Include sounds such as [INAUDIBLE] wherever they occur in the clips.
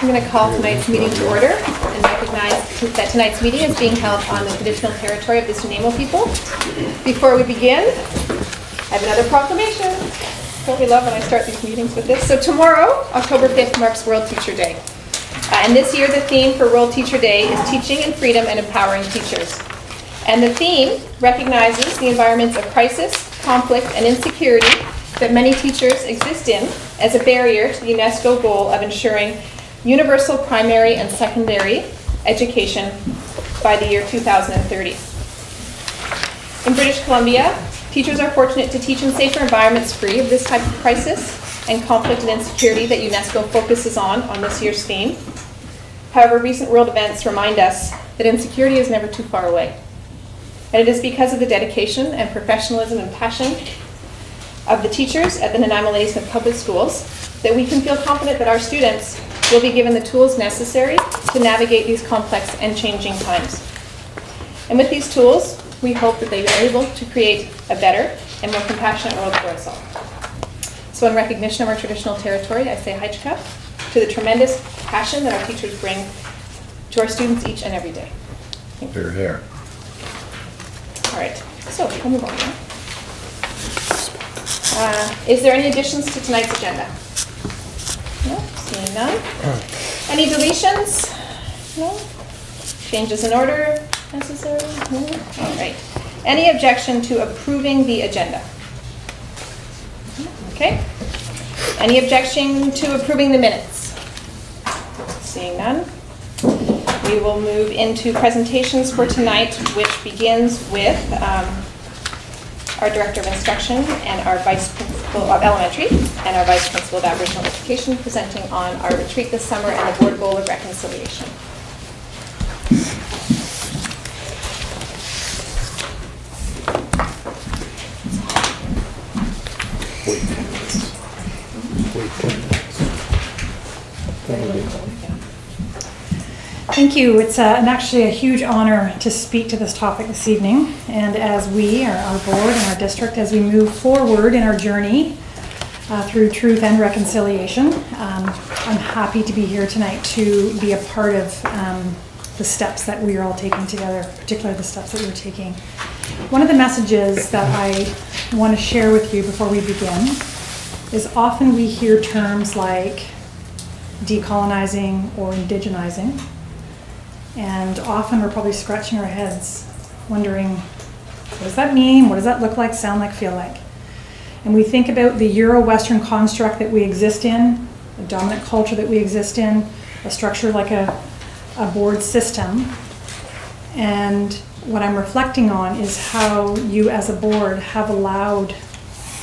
I'm going to call tonight's meeting to order and recognize that tonight's meeting is being held on the traditional territory of the Snuneymuxw people. Before we begin, I have another proclamation. Don't we love when I start these meetings with this? So tomorrow, October 5th, marks World Teacher Day. Uh, and this year, the theme for World Teacher Day is Teaching and Freedom and Empowering Teachers. And the theme recognizes the environments of crisis, conflict, and insecurity that many teachers exist in as a barrier to the UNESCO goal of ensuring universal primary and secondary education by the year 2030. In British Columbia, teachers are fortunate to teach in safer environments free of this type of crisis and conflict and insecurity that UNESCO focuses on on this year's theme. However, recent world events remind us that insecurity is never too far away. And it is because of the dedication and professionalism and passion of the teachers at the Nanaimo Smith Public Schools that we can feel confident that our students will be given the tools necessary to navigate these complex and changing times. And with these tools, we hope that they are able to create a better and more compassionate world for us all. So in recognition of our traditional territory, I say Haichka to the tremendous passion that our teachers bring to our students each and every day. Thank you. Fair hair. All right, so we'll move on now. Uh, Is there any additions to tonight's agenda? Seeing none. Any deletions? No? Changes in order necessary? No? All right. Any objection to approving the agenda? Okay. Any objection to approving the minutes? Seeing none. We will move into presentations for tonight, which begins with um, our Director of Instruction and our Vice Principal of Elementary and our Vice Principal of Aboriginal Education presenting on our retreat this summer and the board goal of reconciliation. Thank you. It's uh, actually a huge honor to speak to this topic this evening. And as we, our, our board and our district, as we move forward in our journey uh, through truth and reconciliation, um, I'm happy to be here tonight to be a part of um, the steps that we are all taking together, particularly the steps that we're taking. One of the messages that I want to share with you before we begin is often we hear terms like decolonizing or indigenizing. And often we're probably scratching our heads, wondering, what does that mean? What does that look like, sound like, feel like? And we think about the Euro Western construct that we exist in, the dominant culture that we exist in, a structure like a, a board system. And what I'm reflecting on is how you, as a board, have allowed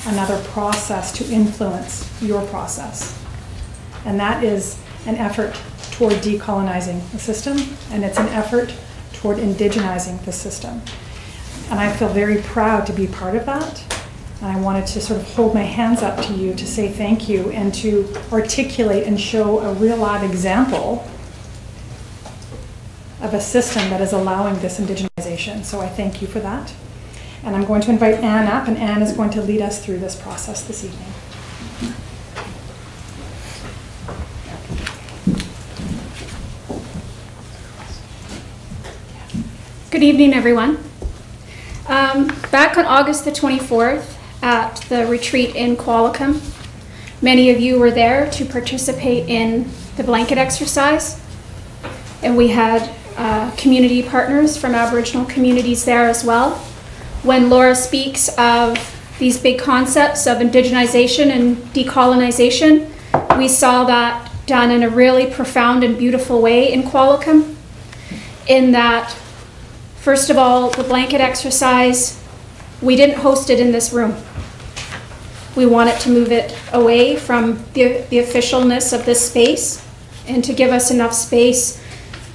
another process to influence your process. And that is an effort toward decolonizing the system, and it's an effort toward indigenizing the system. And I feel very proud to be part of that. And I wanted to sort of hold my hands up to you to say thank you and to articulate and show a real live example of a system that is allowing this indigenization. So I thank you for that. And I'm going to invite Anne up, and Anne is going to lead us through this process this evening. Good evening, everyone. Um, back on August the 24th at the retreat in Qualicum, many of you were there to participate in the blanket exercise. And we had uh, community partners from Aboriginal communities there as well. When Laura speaks of these big concepts of indigenization and decolonization, we saw that done in a really profound and beautiful way in Qualicum, in that First of all, the blanket exercise, we didn't host it in this room. We wanted to move it away from the, the officialness of this space and to give us enough space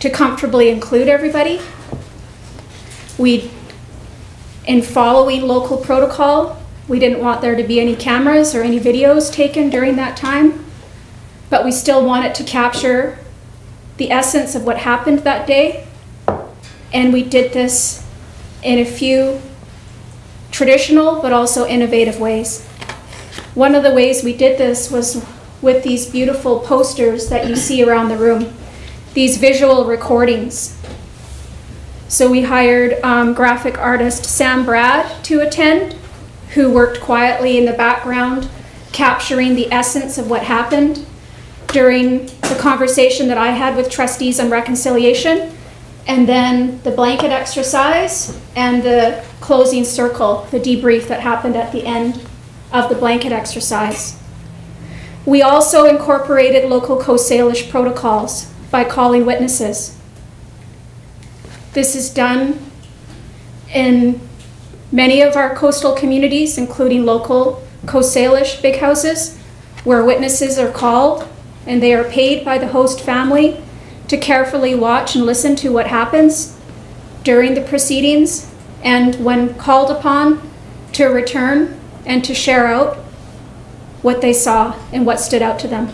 to comfortably include everybody. We, in following local protocol, we didn't want there to be any cameras or any videos taken during that time, but we still wanted to capture the essence of what happened that day and we did this in a few traditional but also innovative ways. One of the ways we did this was with these beautiful posters that you see around the room, these visual recordings. So we hired um, graphic artist Sam Brad to attend, who worked quietly in the background, capturing the essence of what happened during the conversation that I had with trustees on reconciliation, and then the blanket exercise and the closing circle, the debrief that happened at the end of the blanket exercise. We also incorporated local Coast Salish protocols by calling witnesses. This is done in many of our coastal communities, including local Coast Salish big houses, where witnesses are called and they are paid by the host family to carefully watch and listen to what happens during the proceedings and when called upon to return and to share out what they saw and what stood out to them.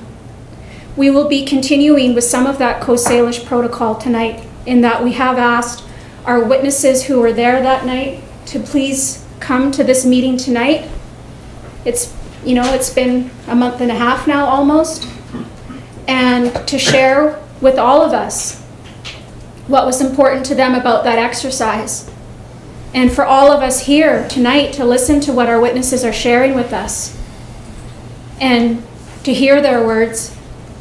We will be continuing with some of that Coast Salish protocol tonight in that we have asked our witnesses who were there that night to please come to this meeting tonight. It's, you know, it's been a month and a half now almost and to share with all of us what was important to them about that exercise. And for all of us here tonight to listen to what our witnesses are sharing with us and to hear their words,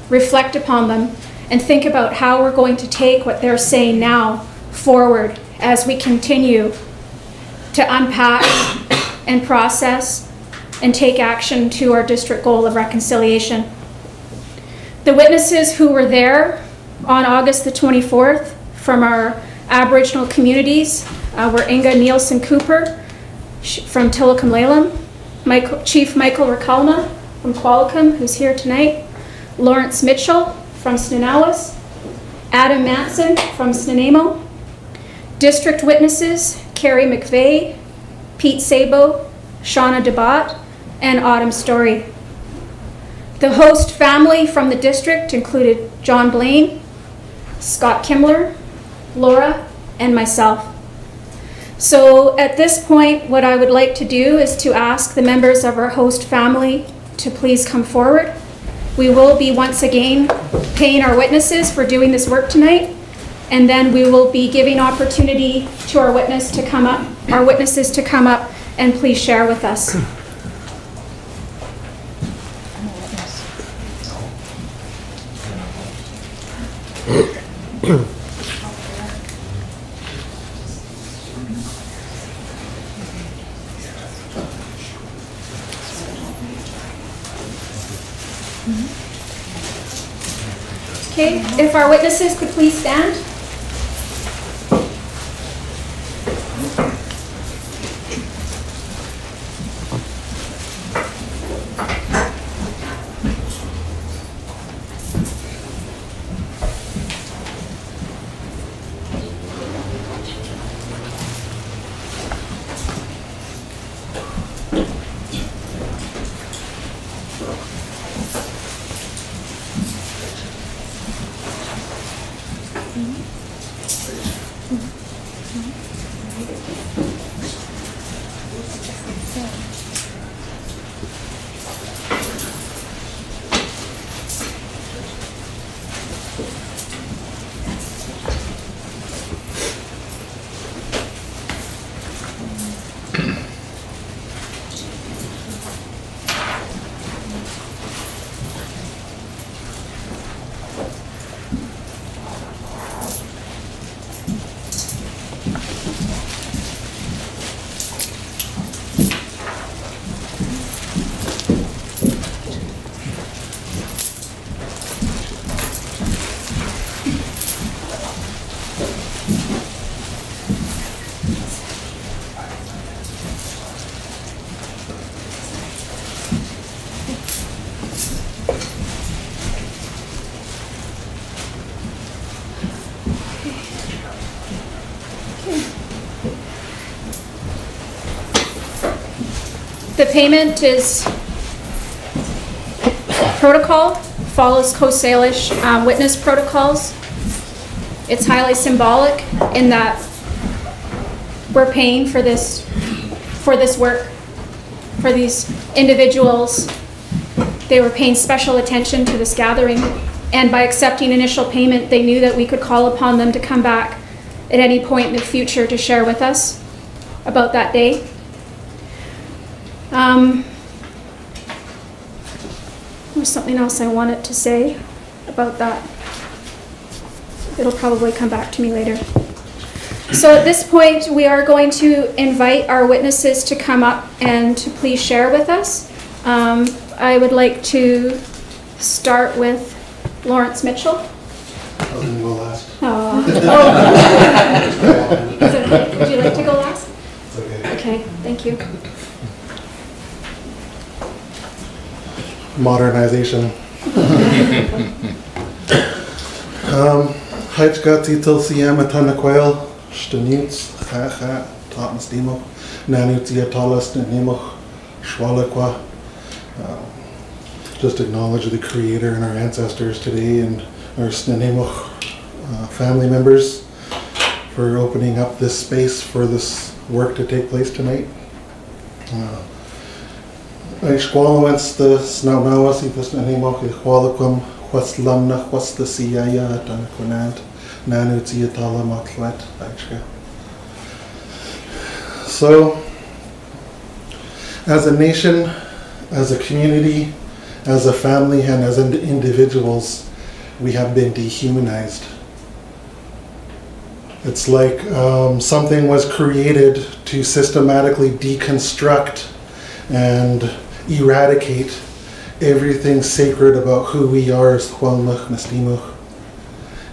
reflect upon them, and think about how we're going to take what they're saying now forward as we continue to unpack and process and take action to our district goal of reconciliation. The witnesses who were there on August the 24th from our Aboriginal communities. Uh, were Inga Nielsen Cooper from Tilikum Michael, Chief Michael Recalma from Qualicum, who's here tonight, Lawrence Mitchell from Snaw-naw-as, Adam Manson from Snanamo, district witnesses Carrie McVeigh, Pete Sabo, Shauna Debat, and Autumn Story. The host family from the district included John Blaine, Scott Kimler, Laura, and myself. So at this point, what I would like to do is to ask the members of our host family to please come forward. We will be once again paying our witnesses for doing this work tonight, and then we will be giving opportunity to our witness to come up, our witnesses to come up and please share with us. Okay, if our witnesses could please stand. The payment is protocol, follows Coast Salish um, witness protocols. It's highly symbolic in that we're paying for this, for this work, for these individuals They were paying special attention to this gathering, and by accepting initial payment, they knew that we could call upon them to come back at any point in the future to share with us about that day. Um, there's something else I wanted to say about that. It'll probably come back to me later. So at this point, we are going to invite our witnesses to come up and to please share with us. Um, I would like to start with Lawrence Mitchell. I was gonna go last. Oh. Is it okay? Would you like to go last? Okay. Okay, thank you. Modernization. um, demo. Um, Just acknowledge the Creator and our ancestors today and our Snenemoch uh, family members for opening up this space for this work to take place tonight. Uh, The the nanu matlet. So, as a nation, as a community, as a family, and as ind- individuals, we have been dehumanized. It's like um, something was created to systematically deconstruct and eradicate everything sacred about who we are as Hualmuch Nastimuch.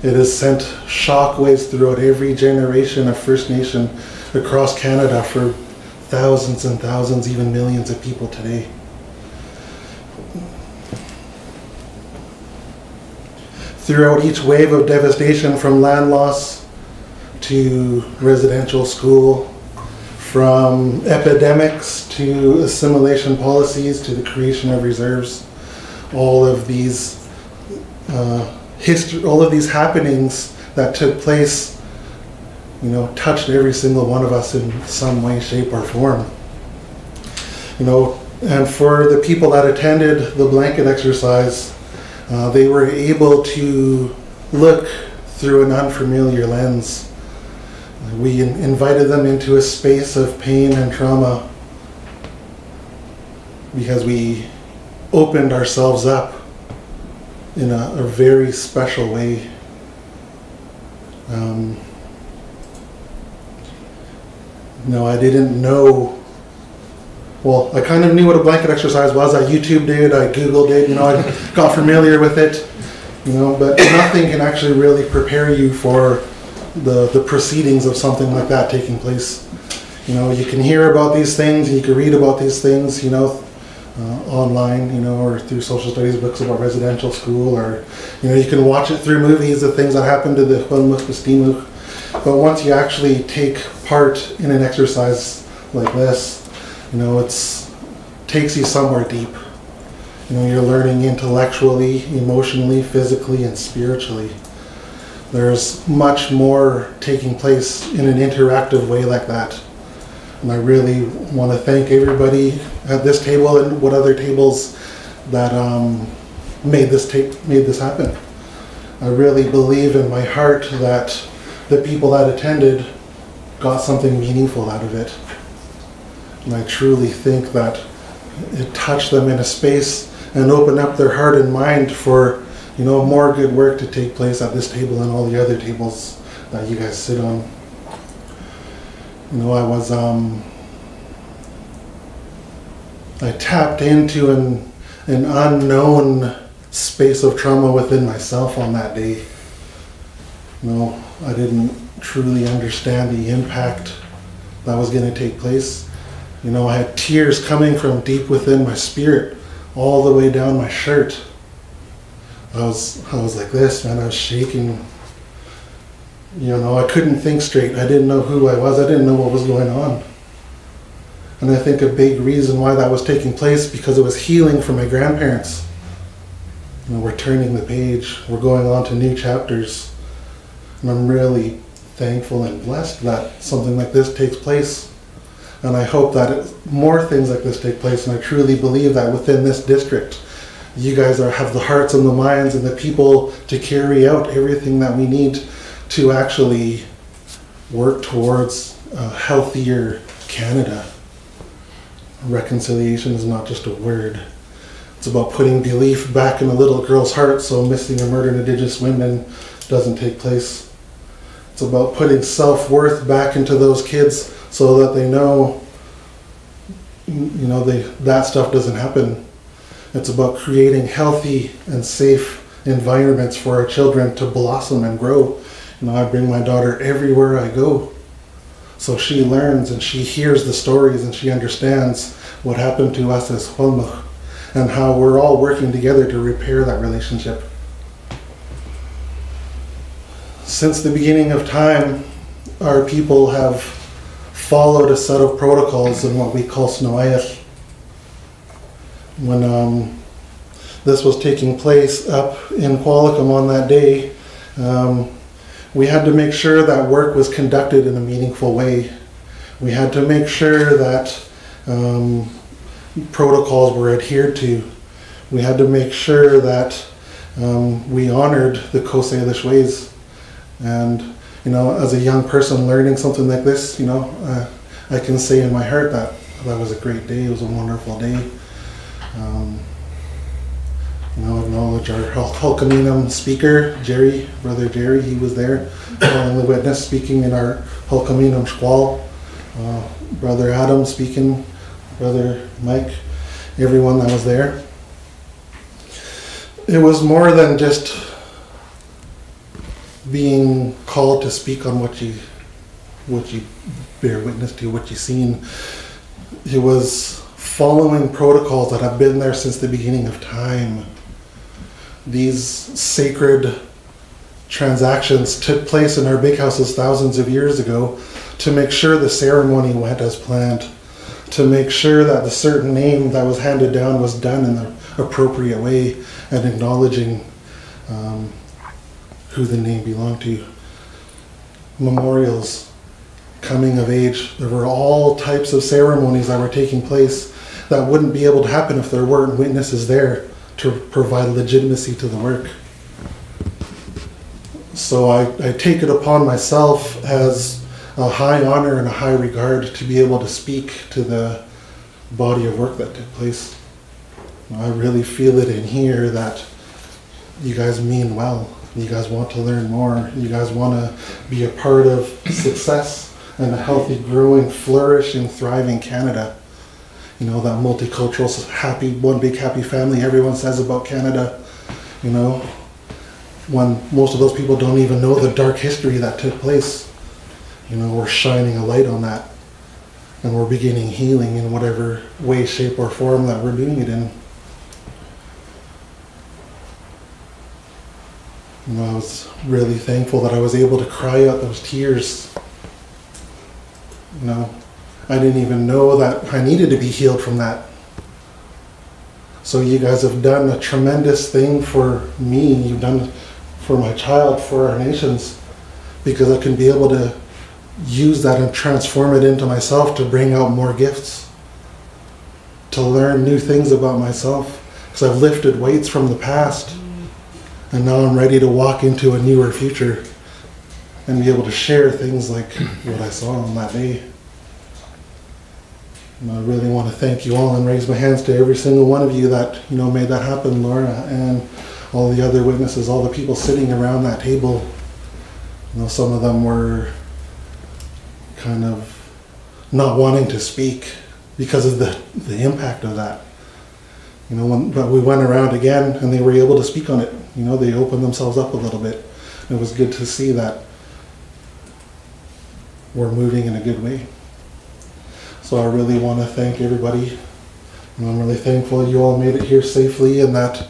It has sent shockwaves throughout every generation of First Nation across Canada for thousands and thousands, even millions of people today. Throughout each wave of devastation from land loss to residential school, from epidemics to assimilation policies to the creation of reserves, all of these uh, history, all of these happenings that took place, you know, touched every single one of us in some way, shape, or form. You know, and for the people that attended the blanket exercise, uh, they were able to look through an unfamiliar lens. We in- invited them into a space of pain and trauma because we opened ourselves up in a, a very special way. Um, no, I didn't know. Well, I kind of knew what a blanket exercise was. I YouTubed it, I Googled it, you know, I got familiar with it, you know, but nothing can actually really prepare you for the, the proceedings of something like that taking place. You know, you can hear about these things, you can read about these things, you know, uh, online, you know, or through social studies books about residential school, or you know, you can watch it through movies of things that happened to the Huanmuk Stimuch. But once you actually take part in an exercise like this, you know, it's takes you somewhere deep. You know, you're learning intellectually, emotionally, physically, and spiritually. There's much more taking place in an interactive way like that. And I really want to thank everybody at this table and what other tables that um, made this take made this happen. I really believe in my heart that the people that attended got something meaningful out of it. And I truly think that it touched them in a space and opened up their heart and mind for, you know, more good work to take place at this table and all the other tables that you guys sit on. You know, I was, um, I tapped into an, an unknown space of trauma within myself on that day. You know, I didn't truly understand the impact that was going to take place. You know, I had tears coming from deep within my spirit, all the way down my shirt. I was, I was like this, man. I was shaking. You know, I couldn't think straight. I didn't know who I was. I didn't know what was going on. And I think a big reason why that was taking place because it was healing for my grandparents. You know, we're turning the page. We're going on to new chapters. And I'm really thankful and blessed that something like this takes place. And I hope that it, more things like this take place. And I truly believe that within this district, you guys are have the hearts and the minds and the people to carry out everything that we need to actually work towards a healthier Canada. Reconciliation is not just a word. It's about putting belief back in a little girl's heart so missing or murdered Indigenous women doesn't take place. It's about putting self worth back into those kids so that they know, you know, they, that stuff doesn't happen. It's about creating healthy and safe environments for our children to blossom and grow. You know, I bring my daughter everywhere I go. So she learns and she hears the stories and she understands what happened to us as Holmach and how we're all working together to repair that relationship. Since the beginning of time, our people have followed a set of protocols in what we call Snowayach. When um, this was taking place up in Qualicum on that day, um, we had to make sure that work was conducted in a meaningful way. We had to make sure that um, protocols were adhered to. We had to make sure that um, we honored the Coast Salish ways. And, you know, as a young person learning something like this, you know, uh, I can say in my heart that that was a great day. It was a wonderful day. Um, you know, acknowledge our Hul- Hul'q'umi'num speaker, Jerry, Brother Jerry. He was there, calling the witness, speaking in our Hul'q'umi'num squall. Uh, Brother Adam speaking, Brother Mike, everyone that was there. It was more than just being called to speak on what you, what you bear witness to, what you've seen. It was following protocols that have been there since the beginning of time these sacred transactions took place in our big houses thousands of years ago to make sure the ceremony went as planned, to make sure that the certain name that was handed down was done in the appropriate way and acknowledging um, who the name belonged to. Memorials, coming of age, there were all types of ceremonies that were taking place that wouldn't be able to happen if there weren't witnesses there to provide legitimacy to the work. So I, I take it upon myself as a high honor and a high regard to be able to speak to the body of work that took place. I really feel it in here that you guys mean well. You guys want to learn more. You guys want to be a part of success and a healthy, growing, flourishing, thriving Canada you know that multicultural happy one big happy family everyone says about canada you know? When most of those people don't even know the dark history that took place you know we're shining a light on that. And we're beginning healing in whatever way shape or form that we're doing it in. You know i was really thankful that i was able to cry out those tears. You know I didn't even know that I needed to be healed from that. So you guys have done a tremendous thing for me. You've done for my child, for our nations, because I can be able to use that and transform it into myself to bring out more gifts, to learn new things about myself. Because I've lifted weights from the past, and now I'm ready to walk into a newer future and be able to share things like what I saw on that day. And I really want to thank you all and raise my hands to every single one of you that you know made that happen, Laura, and all the other witnesses, all the people sitting around that table. You know, some of them were kind of not wanting to speak because of the, the impact of that. You know, when, but we went around again and they were able to speak on it. You know, they opened themselves up a little bit. It was good to see that we're moving in a good way. So I really want to thank everybody. And I'm really thankful you all made it here safely and that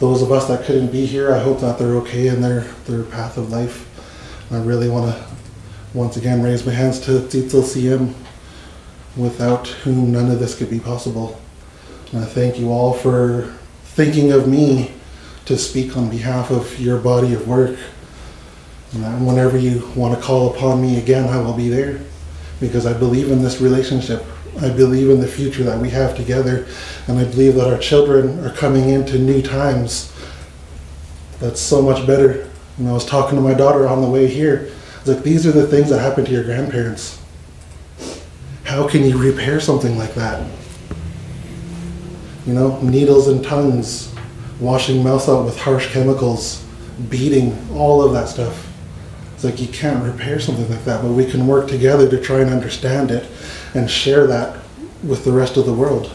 those of us that couldn't be here, I hope that they're okay in their, their path of life. I really want to once again raise my hands to Tzitzel CM, without whom none of this could be possible. And I thank you all for thinking of me to speak on behalf of your body of work. And whenever you want to call upon me again, I will be there because I believe in this relationship I believe in the future that we have together, and I believe that our children are coming into new times that's so much better. And I was talking to my daughter on the way here. Like, these are the things that happened to your grandparents. How can you repair something like that? You know, needles and tongues, washing mouths out with harsh chemicals, beating, all of that stuff. It's like you can't repair something like that, but we can work together to try and understand it and share that with the rest of the world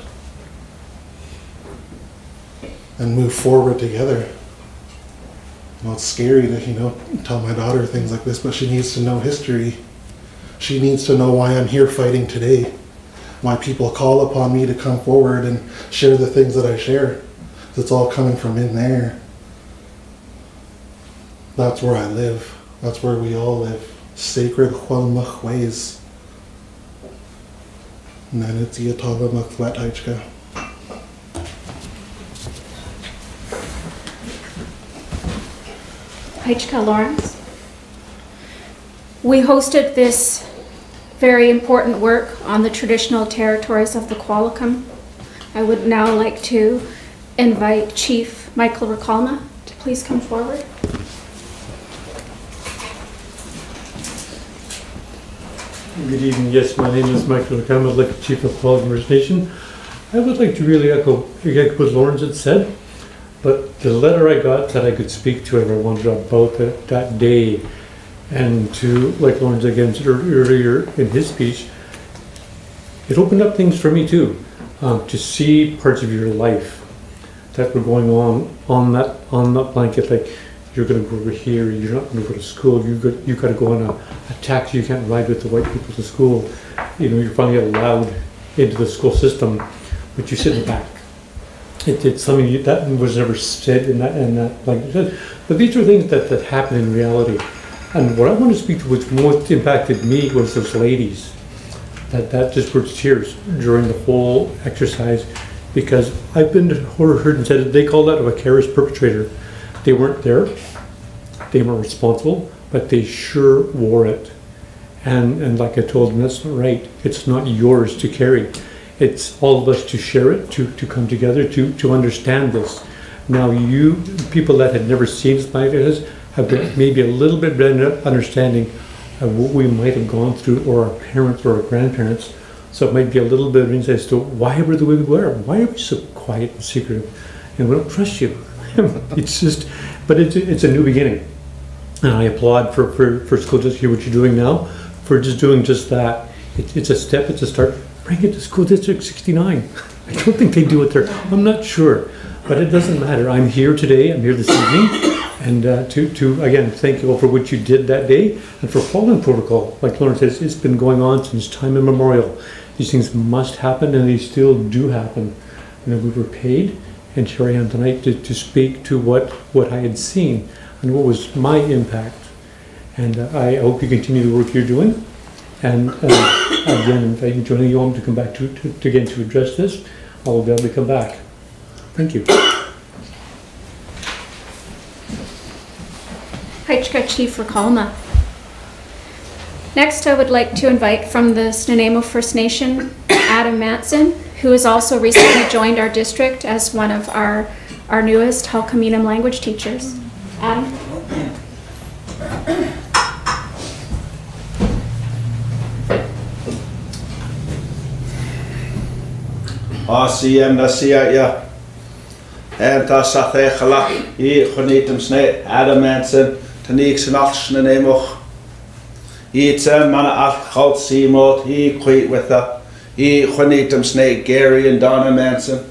and move forward together. Well, it's scary to, you know, tell my daughter things like this, but she needs to know history. She needs to know why I'm here fighting today. Why people call upon me to come forward and share the things that I share. It's all coming from in there. That's where I live. That's where we all live. Sacred Hualmach ways. Heichka Lawrence. We hosted this very important work on the traditional territories of the Qualicum. I would now like to invite Chief Michael Recalma to please come forward. Good evening. Yes, my name is Michael McCollum, Elected Chief of First Nation. I would like to really echo, echo what Lawrence had said, but the letter I got that I could speak to everyone about that, that day, and to, like Lawrence again said earlier in his speech, it opened up things for me too, um, to see parts of your life that were going on on that on that blanket, like you're going to go over here, you're not going to go to school, you got you got to go on a, a taxi, you can't ride with the white people to school. You know, you're finally allowed into the school system, but you sit in the back. It, it's something you, that was never said in that in that blanket. But these are things that, that happen in reality. And what I want to speak to, which most impacted me, was those ladies that that just brought tears during the whole exercise, because I've been heard and said they call that of a vicarious perpetrator. They weren't there, they weren't responsible, but they sure wore it. And and like I told them, that's not right. It's not yours to carry. It's all of us to share it, to, to come together, to, to understand this. Now you people that had never seen this have got maybe a little bit better understanding of what we might have gone through, or our parents or our grandparents. So it might be a little bit of insight as to why we're the way we were. Why are we so quiet and secretive? And we don't trust you. [LAUGHS] it's just, but it's, it's a new beginning. And I applaud for, for, for school district what you're doing now, for just doing just that. It, it's a step, it's a start. Bring it to school district 69. I don't think they do it there. I'm not sure, but it doesn't matter. I'm here today, I'm here this evening. And uh, to, to, again, thank you all for what you did that day and for following protocol. Like Lawrence says, it's been going on since time immemorial. These things must happen and they still do happen. You know, we were paid and am tonight to, to speak to what, what I had seen and what was my impact. And uh, I hope you continue the work you're doing. And uh, again, if I'm joining you home to come back to, to, to again to address this, I will be able to come back. Thank you. Heichka Chief Recalma. Next, I would like to invite from the Snuneymuxw First Nation, Adam Manson, who has also recently joined our district as one of our, our newest Hul'q'umi'num language teachers. Adam? RCM na sia ia. En ta sa the chala i chonitum sne Adam Manson ach na nemoch. I te mana al chalt simot i quit with a i chonitum sne Gary and Donna Manson.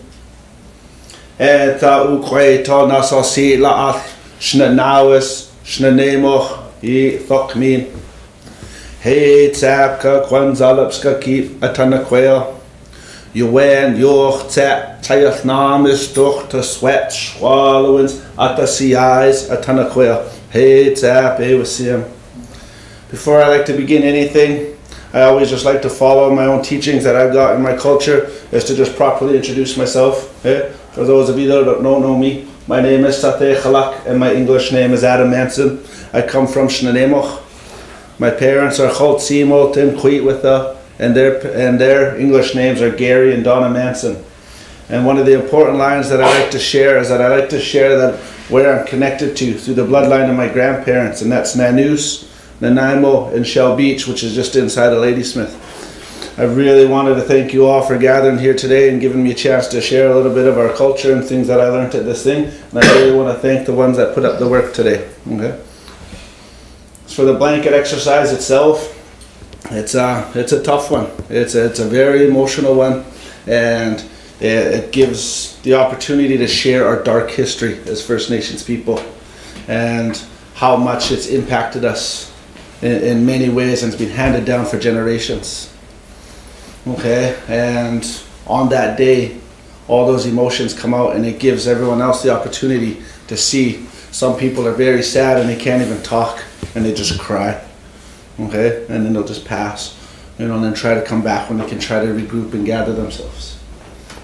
En ta u quay ta na sa si la al shna nawis shna nemoch i thok min. Hey tap ka kwanzalaps ka keep a tan quail. Iwan joch te teach namis doch to sweat swallowings at the sea eyes at Tanaquil. Hey tap, hey him. Before I like to begin anything, I always just like to follow my own teachings that I've got in my culture is to just properly introduce myself. Eh? For those of you that don't know me, my name is Sateh Khalak and my English name is Adam Manson. I come from Shnaneymuxw. My parents are Chalt Simot and Quit with the and their and their English names are Gary and Donna Manson. And one of the important lines that I like to share is that I like to share that where I'm connected to through the bloodline of my grandparents, and that's Nanus, Nanaimo, and Shell Beach, which is just inside of Ladysmith. I really wanted to thank you all for gathering here today and giving me a chance to share a little bit of our culture and things that I learned at this thing. And I really want to thank the ones that put up the work today. Okay. For the blanket exercise itself, it's a it's a tough one. It's a, it's a very emotional one, and it gives the opportunity to share our dark history as First Nations people, and how much it's impacted us in, in many ways and it's been handed down for generations. Okay, and on that day, all those emotions come out, and it gives everyone else the opportunity to see. Some people are very sad and they can't even talk, and they just cry. Okay, and then they'll just pass, you know, and then try to come back when they can try to regroup and gather themselves.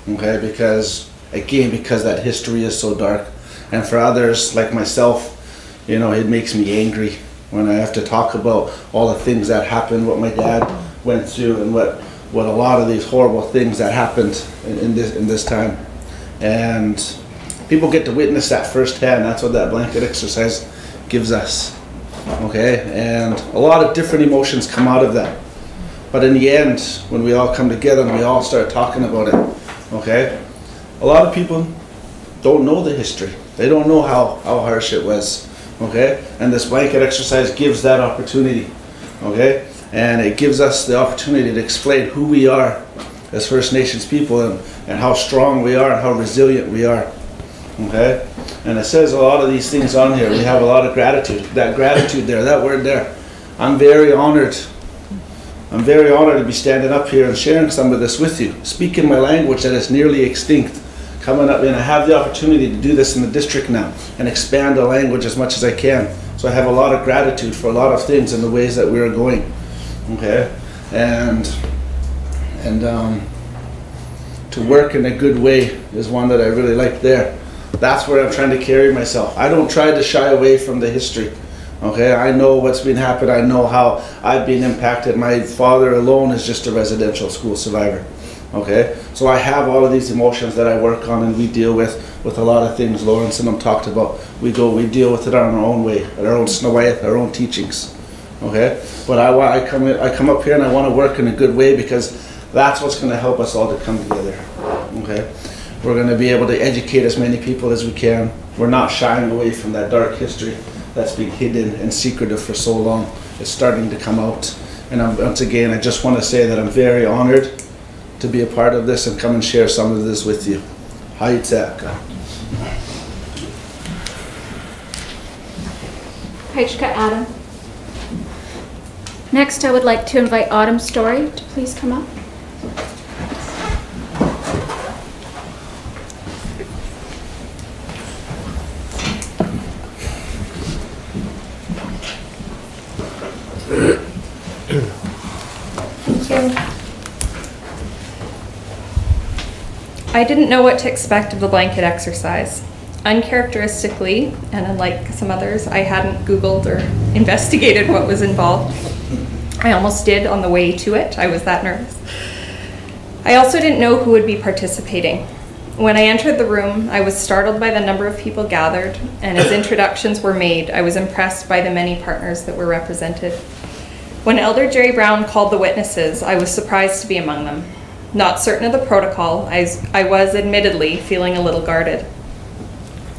Okay, because again, because that history is so dark, and for others like myself, you know, it makes me angry when I have to talk about all the things that happened, what my dad went through, and what what a lot of these horrible things that happened in, in this in this time, and people get to witness that firsthand. That's what that blanket exercise gives us. Okay, and a lot of different emotions come out of that. But in the end, when we all come together and we all start talking about it, okay, a lot of people don't know the history. They don't know how, how harsh it was. Okay, and this blanket exercise gives that opportunity. Okay, and it gives us the opportunity to explain who we are as First Nations people and, and how strong we are and how resilient we are. Okay? And it says a lot of these things on here. We have a lot of gratitude. That gratitude there, that word there. I'm very honored. I'm very honored to be standing up here and sharing some of this with you. Speaking my language that is nearly extinct. Coming up, and I have the opportunity to do this in the district now and expand the language as much as I can. So I have a lot of gratitude for a lot of things and the ways that we are going. Okay? And and um, to work in a good way is one that I really like there. That's where I'm trying to carry myself. I don't try to shy away from the history. Okay, I know what's been happened. I know how I've been impacted. My father alone is just a residential school survivor. Okay, so I have all of these emotions that I work on and we deal with with a lot of things Lawrence and them talked about. We go, we deal with it on our own way, our own Snowayeth, our own teachings. Okay, but I want I come I come up here and I want to work in a good way because that's what's going to help us all to come together. Okay, we're going to be able to educate as many people as we can. We're not shying away from that dark history that's been hidden and secretive for so long. It's starting to come out. And I'm, once again, I just want to say that I'm very honored to be a part of this and come and share some of this with you. Hi, Tsaka. Adam. Next, I would like to invite Autumn Story to please come up. I didn't know what to expect of the blanket exercise. Uncharacteristically, and unlike some others, I hadn't Googled or [LAUGHS] investigated what was involved. I almost did on the way to it, I was that nervous. I also didn't know who would be participating. When I entered the room, I was startled by the number of people gathered, and as introductions were made, I was impressed by the many partners that were represented. When Elder Jerry Brown called the witnesses, I was surprised to be among them. Not certain of the protocol, I, I was admittedly feeling a little guarded.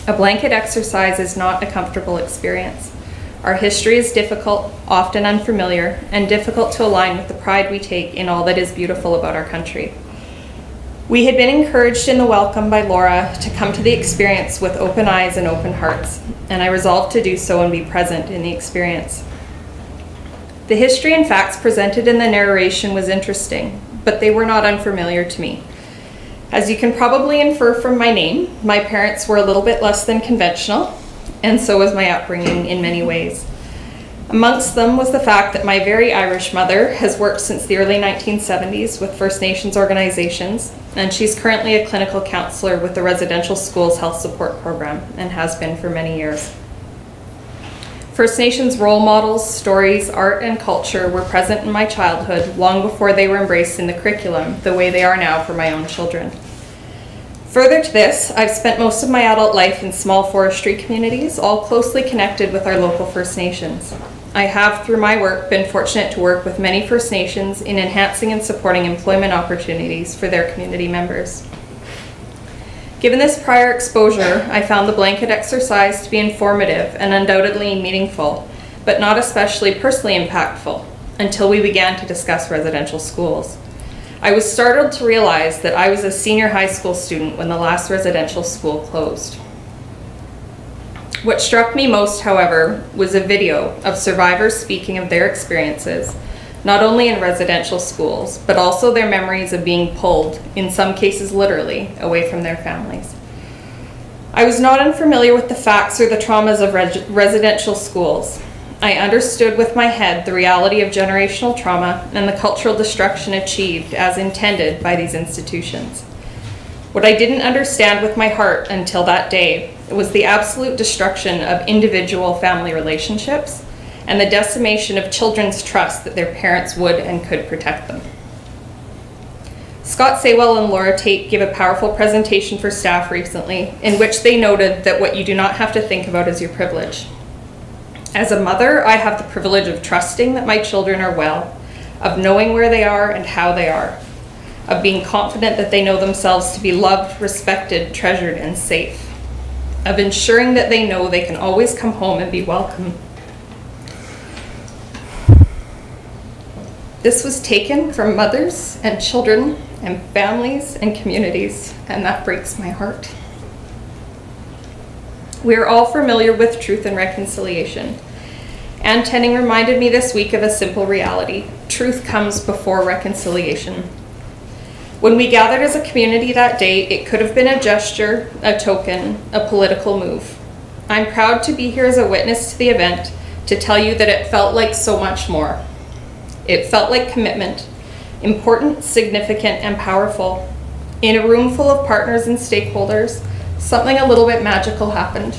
A blanket exercise is not a comfortable experience. Our history is difficult, often unfamiliar, and difficult to align with the pride we take in all that is beautiful about our country. We had been encouraged in the welcome by Laura to come to the experience with open eyes and open hearts, and I resolved to do so and be present in the experience. The history and facts presented in the narration was interesting, but they were not unfamiliar to me. As you can probably infer from my name, my parents were a little bit less than conventional, and so was my upbringing in many ways. Amongst them was the fact that my very Irish mother has worked since the early 1970s with First Nations organizations, and she's currently a clinical counselor with the Residential Schools Health Support Program and has been for many years. First Nations role models, stories, art, and culture were present in my childhood long before they were embraced in the curriculum the way they are now for my own children. Further to this, I've spent most of my adult life in small forestry communities, all closely connected with our local First Nations. I have, through my work, been fortunate to work with many First Nations in enhancing and supporting employment opportunities for their community members. Given this prior exposure, I found the blanket exercise to be informative and undoubtedly meaningful, but not especially personally impactful until we began to discuss residential schools. I was startled to realize that I was a senior high school student when the last residential school closed. What struck me most, however, was a video of survivors speaking of their experiences, not only in residential schools, but also their memories of being pulled, in some cases literally, away from their families. I was not unfamiliar with the facts or the traumas of residential schools. I understood with my head the reality of generational trauma and the cultural destruction achieved as intended by these institutions. What I didn't understand with my heart until that day was the absolute destruction of individual family relationships and the decimation of children's trust that their parents would and could protect them. Scott Saywell and Laura Tait gave a powerful presentation for staff recently in which they noted that what you do not have to think about is your privilege. As a mother, I have the privilege of trusting that my children are well, of knowing where they are and how they are, of being confident that they know themselves to be loved, respected, treasured, and safe, of ensuring that they know they can always come home and be welcome. This was taken from mothers and children and families and communities, and that breaks my heart. We are all familiar with truth and reconciliation. Anne Tenning reminded me this week of a simple reality truth comes before reconciliation. When we gathered as a community that day, it could have been a gesture, a token, a political move. I'm proud to be here as a witness to the event to tell you that it felt like so much more. It felt like commitment, important, significant, and powerful. In a room full of partners and stakeholders, something a little bit magical happened.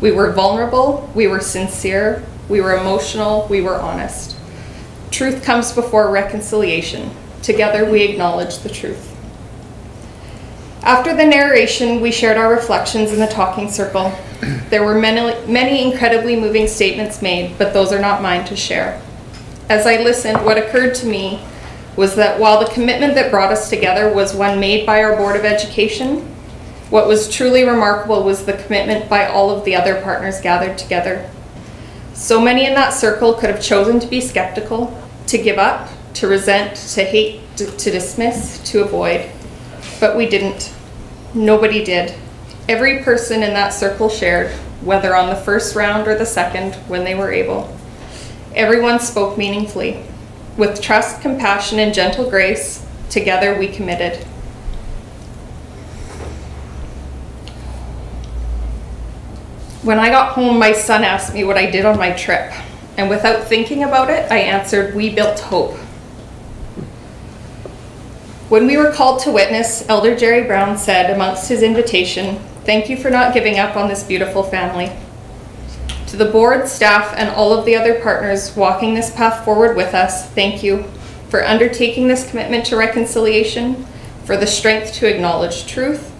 We were vulnerable, we were sincere, we were emotional, we were honest. Truth comes before reconciliation. Together we acknowledge the truth. After the narration, we shared our reflections in the talking circle. There were many, many incredibly moving statements made, but those are not mine to share. As I listened, what occurred to me was that while the commitment that brought us together was one made by our Board of Education, what was truly remarkable was the commitment by all of the other partners gathered together. So many in that circle could have chosen to be skeptical, to give up, to resent, to hate, to, to dismiss, to avoid. But we didn't. Nobody did. Every person in that circle shared, whether on the first round or the second, when they were able. Everyone spoke meaningfully. With trust, compassion, and gentle grace, together we committed. When I got home, my son asked me what I did on my trip, and without thinking about it, I answered, We built hope. When we were called to witness, Elder Jerry Brown said amongst his invitation, Thank you for not giving up on this beautiful family. To the board, staff, and all of the other partners walking this path forward with us, thank you for undertaking this commitment to reconciliation, for the strength to acknowledge truth,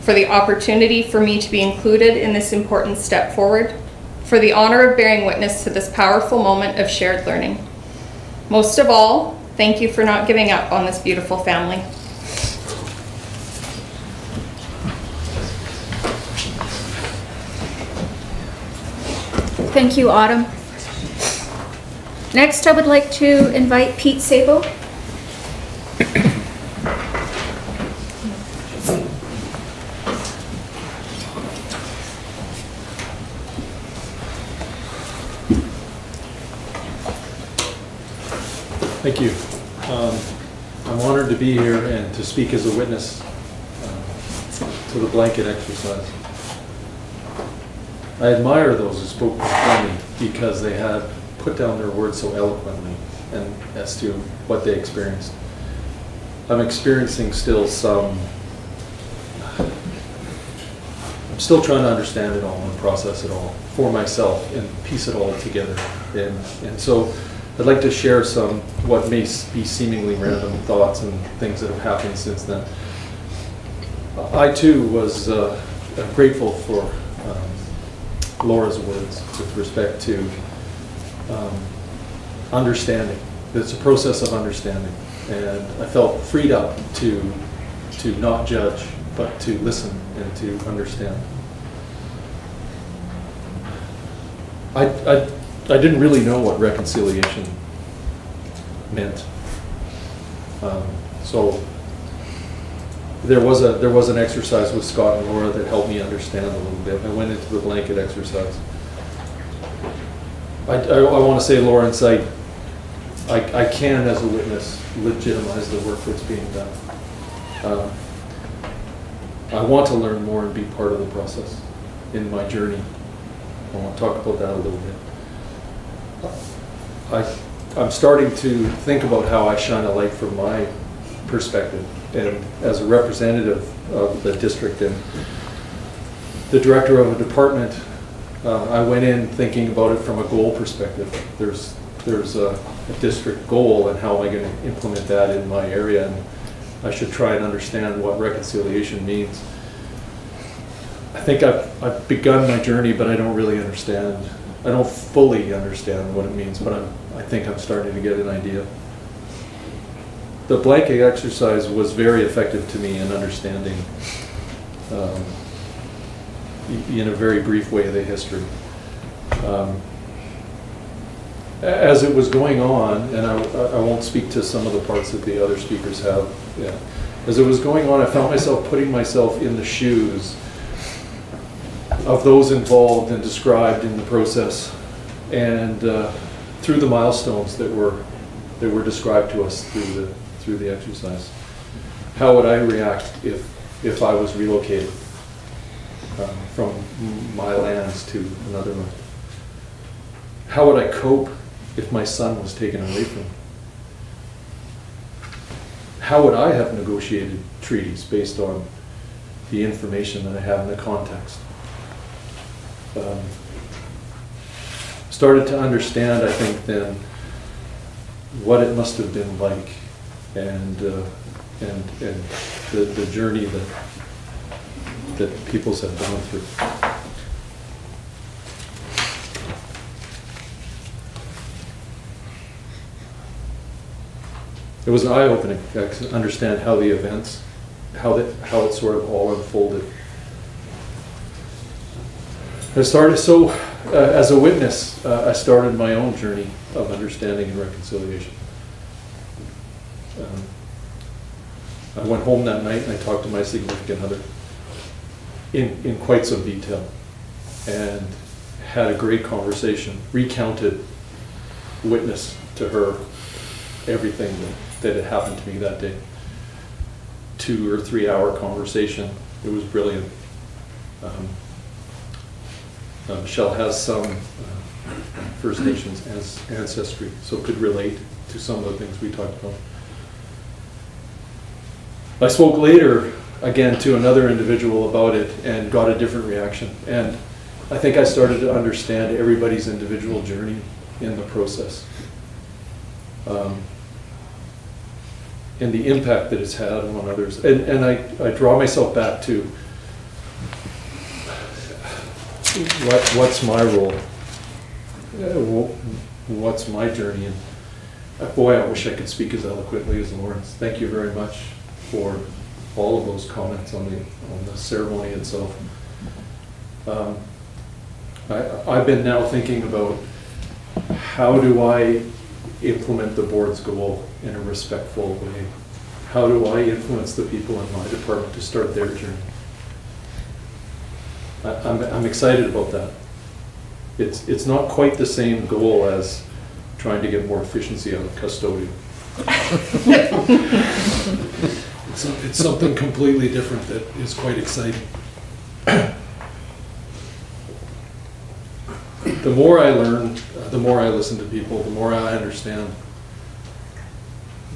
for the opportunity for me to be included in this important step forward, for the honor of bearing witness to this powerful moment of shared learning. Most of all, thank you for not giving up on this beautiful family. Thank you, Autumn. Next, I would like to invite Pete Sable. Thank you. Um, I'm honored to be here and to speak as a witness uh, to the blanket exercise. I admire those who spoke before me because they had put down their words so eloquently and as to what they experienced. I'm experiencing still some I'm still trying to understand it all and process it all for myself and piece it all together. And, and so I'd like to share some, what may be seemingly random thoughts and things that have happened since then. I too was uh, grateful for um, Laura's words with respect to um, understanding. It's a process of understanding. And I felt freed up to, to not judge, but to listen and to understand. I, I, I didn't really know what reconciliation meant. Um, So there was a, there was an exercise with Scott and Laura that helped me understand a little bit. I went into the blanket exercise. I, I, I want to say, Lawrence, I, I, I can, as a witness, legitimize the work that's being done. Um, I want to learn more and be part of the process in my journey. I want to talk about that a little bit. I, I'm starting to think about how I shine a light from my perspective and as a representative of the district and the director of a department, uh, I went in thinking about it from a goal perspective. There's, there's a, a district goal and how am I going to implement that in my area? And I should try and understand what reconciliation means. I think I've, I've begun my journey, but I don't really understand. I don't fully understand what it means, but I'm, I think I'm starting to get an idea. The blanket exercise was very effective to me in understanding, um, in a very brief way, the history. Um, As it was going on, and I, I won't speak to some of the parts that the other speakers have, yeah. As it was going on, I found myself putting myself in the shoes of those involved and described in the process, and uh, through the milestones that were, that were described to us through the, through the exercise. How would I react if, if I was relocated um, from my lands to another land? How would I cope if my son was taken away from me? How would I have negotiated treaties based on the information that I have in the context? um, started to understand, I think, then what it must have been like and, uh, and, and the, the journey that, that peoples have gone through. It was eye-opening to understand how the events, how that, how it sort of all unfolded. I started, so, uh, as a witness, uh, I started my own journey of understanding and reconciliation. Um, I went home that night and I talked to my significant other in, in quite some detail and had a great conversation, recounted, witness to her everything that, that had happened to me that day. Two or three hour conversation. It was brilliant. Um, uh, Michelle has some uh, First Nations ancestry, so could relate to some of the things we talked about. I spoke later, again, to another individual about it and got a different reaction. And I think I started to understand everybody's individual journey in the process. Um, and the impact that it's had on others. And, and I, I draw myself back to what, what's my role? Uh, What's my journey? And uh, boy, I wish I could speak as eloquently as Lawrence. Thank you very much for all of those comments on the, on the ceremony itself. Um, I, I've been now thinking about how do I implement the board's goal in a respectful way? How do I influence the people in my department to start their journey? I- I'm, I'm excited about that. It's, it's not quite the same goal as trying to get more efficiency out of custodial. [LAUGHS] It's, something completely different that is quite exciting. The more I learn, uh, the more I listen to people, the more I understand,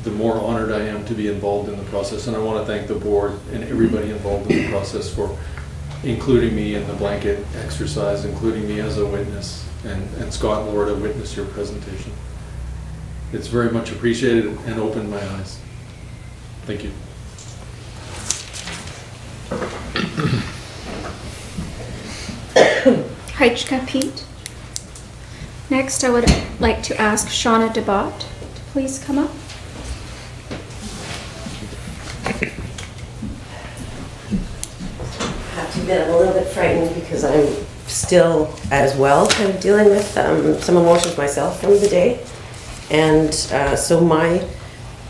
the more honored I am to be involved in the process. And I want to thank the board and everybody involved in the process for including me in the blanket exercise, including me as a witness, and, and Scott Laura to witness your presentation. It's very much appreciated and opened my eyes. Thank you. Heichka Pete. Next, I would like to ask Shauna Debat to please come up. have to admit, I'm a little bit frightened because I'm still as well kind of dealing with um, some emotions myself from the day. And uh, so my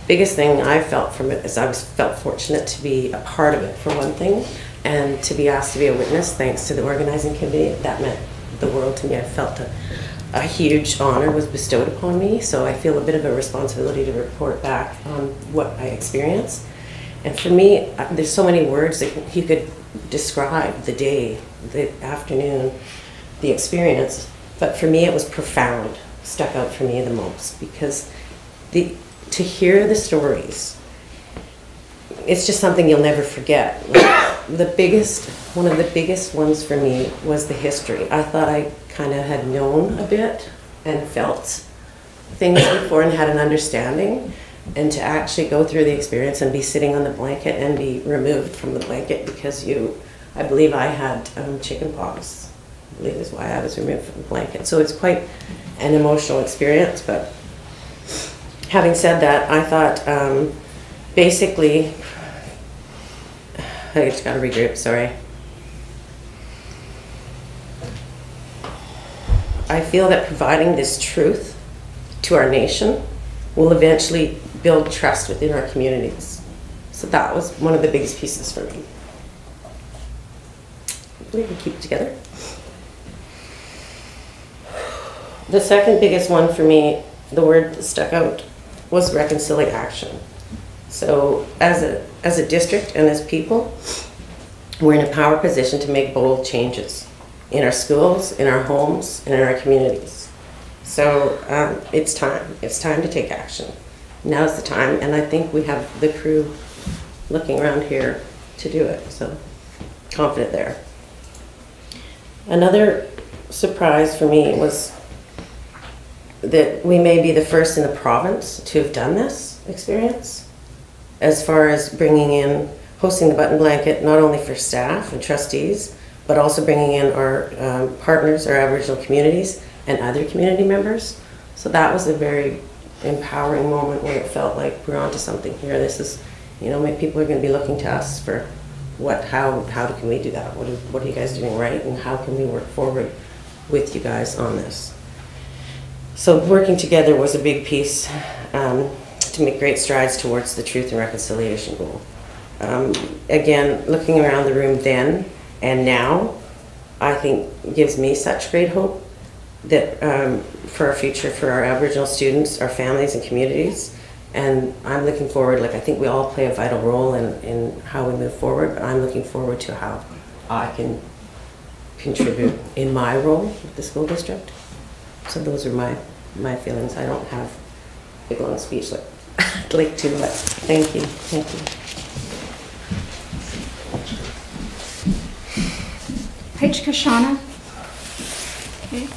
biggest thing I felt from it is I was felt fortunate to be a part of it for one thing, and to be asked to be a witness thanks to the organizing committee. That meant the world to me. I felt a, a huge honor was bestowed upon me, so I feel a bit of a responsibility to report back on what I experienced. And for me, uh, there's so many words that you could describe the day, the afternoon, the experience. But for me, it was profound, stuck out for me the most because the to hear the stories, it's just something you'll never forget. the biggest, one of the biggest ones for me was the history. I thought I kind of had known a bit and felt things before and had an understanding and to actually go through the experience and be sitting on the blanket and be removed from the blanket because you, I believe I had um, chicken pox. I believe is why I was removed from the blanket. So it's quite an emotional experience. But having said that, I thought um, basically, [SIGHS] I just got to regroup. Sorry. I feel that providing this truth to our nation will eventually build trust within our communities. So that was one of the biggest pieces for me. Hopefully we keep it together. The second biggest one for me, the word that stuck out, was reconciliation. So as a, as a district and as people, we're in a power position to make bold changes in our schools, in our homes, and in our communities. So um, it's time. It's time to take action. Now's the time, and I think we have the crew looking around here to do it. So confident there. Another surprise for me was that we may be the first in the province to have done this experience as far as bringing in hosting the button blanket not only for staff and trustees but also bringing in our um, partners our aboriginal communities and other community members. So that was a very empowering moment where it felt like we're onto something here. This is you know people are going to be looking to us for what how how can we do that? What are you guys doing right? And how can we work forward with you guys on this so working together was a big piece um, to make great strides towards the truth and reconciliation goal. Um, again, looking around the room then and now, I think gives me such great hope that um, for our future, for our Aboriginal students, our families and communities. And I'm looking forward, like I think we all play a vital role in, in how we move forward, but I'm looking forward to how I can contribute in my role with the school district. So those are my, my feelings. I don't have big long speech like [LAUGHS] I'd like to, but thank you, thank you. Paige Kashana. Okay.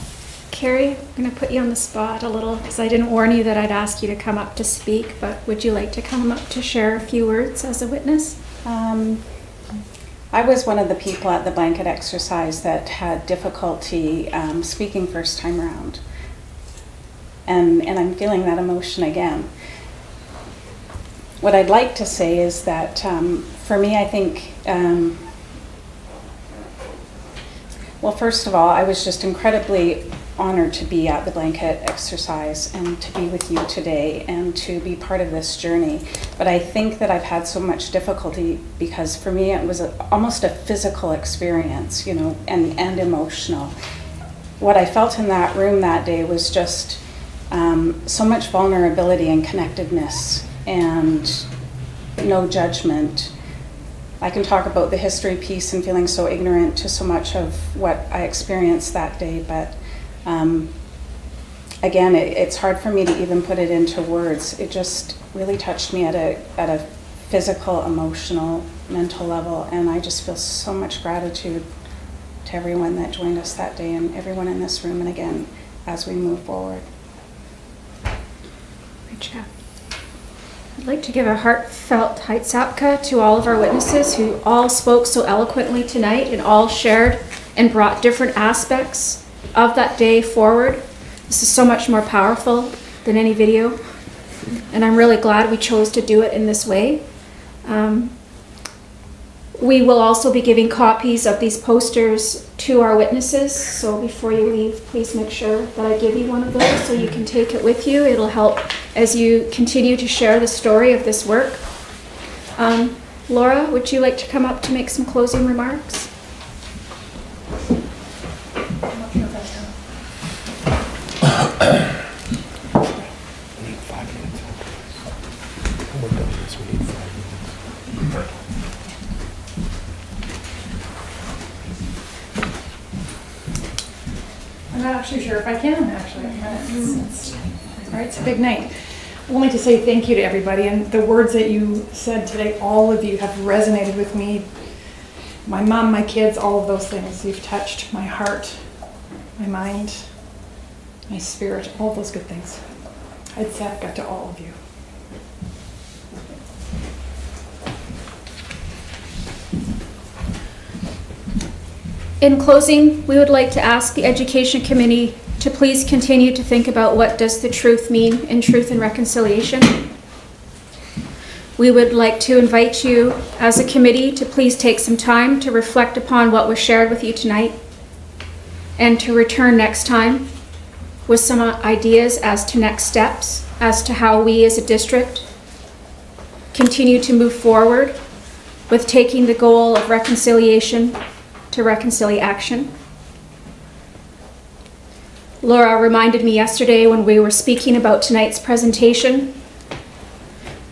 Carrie, I'm going to put you on the spot a little because I didn't warn you that I'd ask you to come up to speak, but would you like to come up to share a few words as a witness? Um, I was one of the people at the blanket exercise that had difficulty um, speaking first time around. And, and I'm feeling that emotion again. What I'd like to say is that um, for me, I think, um, well, first of all, I was just incredibly honored to be at the blanket exercise and to be with you today and to be part of this journey. But I think that I've had so much difficulty because for me it was a, almost a physical experience, you know, and, and emotional. What I felt in that room that day was just um, so much vulnerability and connectedness and no judgment. I can talk about the history piece and feeling so ignorant to so much of what I experienced that day, but um, again, it, it's hard for me to even put it into words. It just really touched me at a, at a physical, emotional, mental level. And I just feel so much gratitude to everyone that joined us that day and everyone in this room and again as we move forward. Great job. I'd like to give a heartfelt Heitzapka to all of our witnesses who all spoke so eloquently tonight and all shared and brought different aspects of that day forward. This is so much more powerful than any video, and I'm really glad we chose to do it in this way. Um, we will also be giving copies of these posters to our witnesses, so before you leave, please make sure that I give you one of those so you can take it with you. It'll help as you continue to share the story of this work. Um, Laura, would you like to come up to make some closing remarks? I'm not actually sure if I can, actually. It's- All right, it's a big night. Only to say thank you to everybody, and the words that you said today, all of you have resonated with me. My mom, my kids, all of those things. You've touched my heart, my mind, my spirit, all those good things. I'd say I've got to all of you. In closing, we would like to ask the Education Committee to please continue to think about what does the truth mean in truth and reconciliation. We would like to invite you as a committee to please take some time to reflect upon what was shared with you tonight and to return next time with some ideas as to next steps, as to how we as a district continue to move forward with taking the goal of reconciliation to reconciliation. Laura reminded me yesterday when we were speaking about tonight's presentation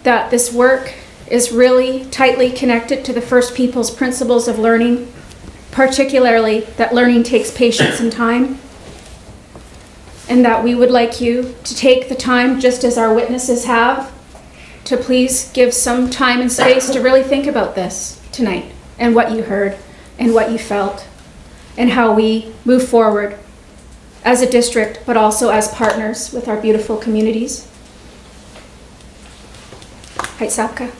that this work is really tightly connected to the First People's principles of learning, particularly that learning takes patience and time, and that we would like you to take the time, just as our witnesses have, to please give some time and space to really think about this tonight and what you heard and what you felt and how we move forward as a district, but also as partners with our beautiful communities. Heitzapka.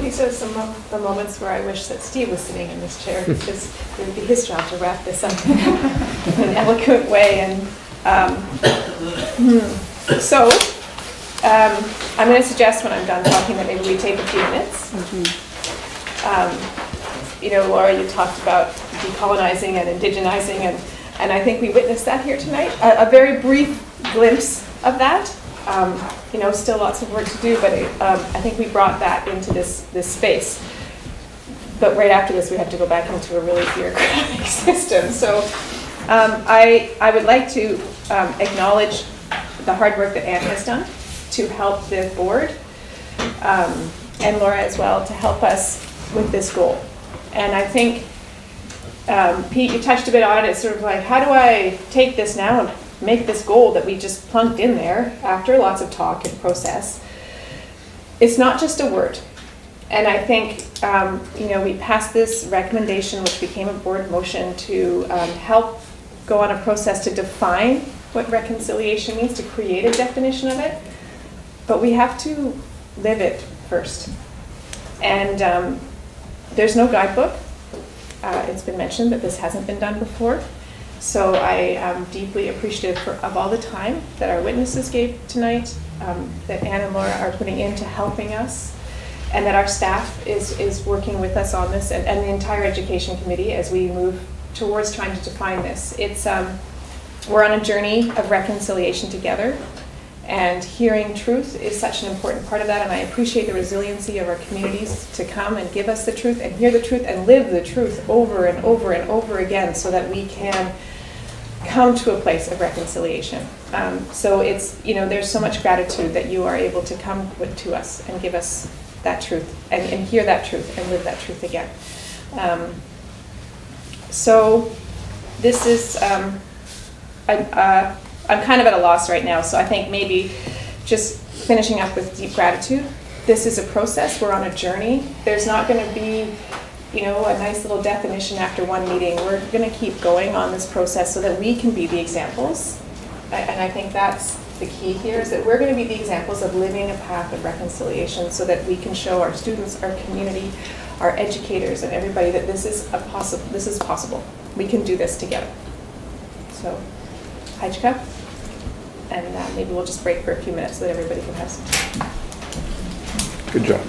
These are some of the moments where I wish that Steve was sitting in this chair because it would be his job to wrap this up [LAUGHS] in an eloquent way. And um, hmm. so um, I'm going to suggest when I'm done talking that maybe we take a few minutes. Um, you know, Laura, you talked about decolonizing and indigenizing, and, and I think we witnessed that here tonight. A, a very brief glimpse of that. Um, you know, still lots of work to do, but it, um, I think we brought that into this, this space. But right after this, we have to go back into a really bureaucratic [LAUGHS] system. So um, I, I would like to um, acknowledge the hard work that Anne has done to help the board um, and Laura as well to help us with this goal. And I think, um, Pete, you touched a bit on it. Sort of like, how do I take this now and make this goal that we just plunked in there after lots of talk and process? It's not just a word. And I think, um, you know, we passed this recommendation, which became a board motion, to um, help go on a process to define what reconciliation means, to create a definition of it. But we have to live it first. And um, there's no guidebook. Uh, it's been mentioned that this hasn't been done before. So I am deeply appreciative for, of all the time that our witnesses gave tonight, um, that Anne and Laura are putting into helping us, and that our staff is, is working with us on this, and, and the entire education committee as we move towards trying to define this. It's, um, we're on a journey of reconciliation together, and hearing truth is such an important part of that, and I appreciate the resiliency of our communities to come and give us the truth and hear the truth and live the truth over and over and over again so that we can come to a place of reconciliation. Um, so it's, you know, there's so much gratitude that you are able to come with, to us and give us that truth and, and hear that truth and live that truth again. Um, so this is, um, I, uh, I'm kind of at a loss right now, so I think maybe just finishing up with deep gratitude. This is a process, we're on a journey. There's not going to be, you know, a nice little definition after one meeting. We're going to keep going on this process so that we can be the examples. And I think that's the key here, is that we're going to be the examples of living a path of reconciliation so that we can show our students, our community, our educators, and everybody that this is a possible, this is possible. We can do this together. So, Hajka, and uh, maybe we'll just break for a few minutes so that everybody can have some time. Good job.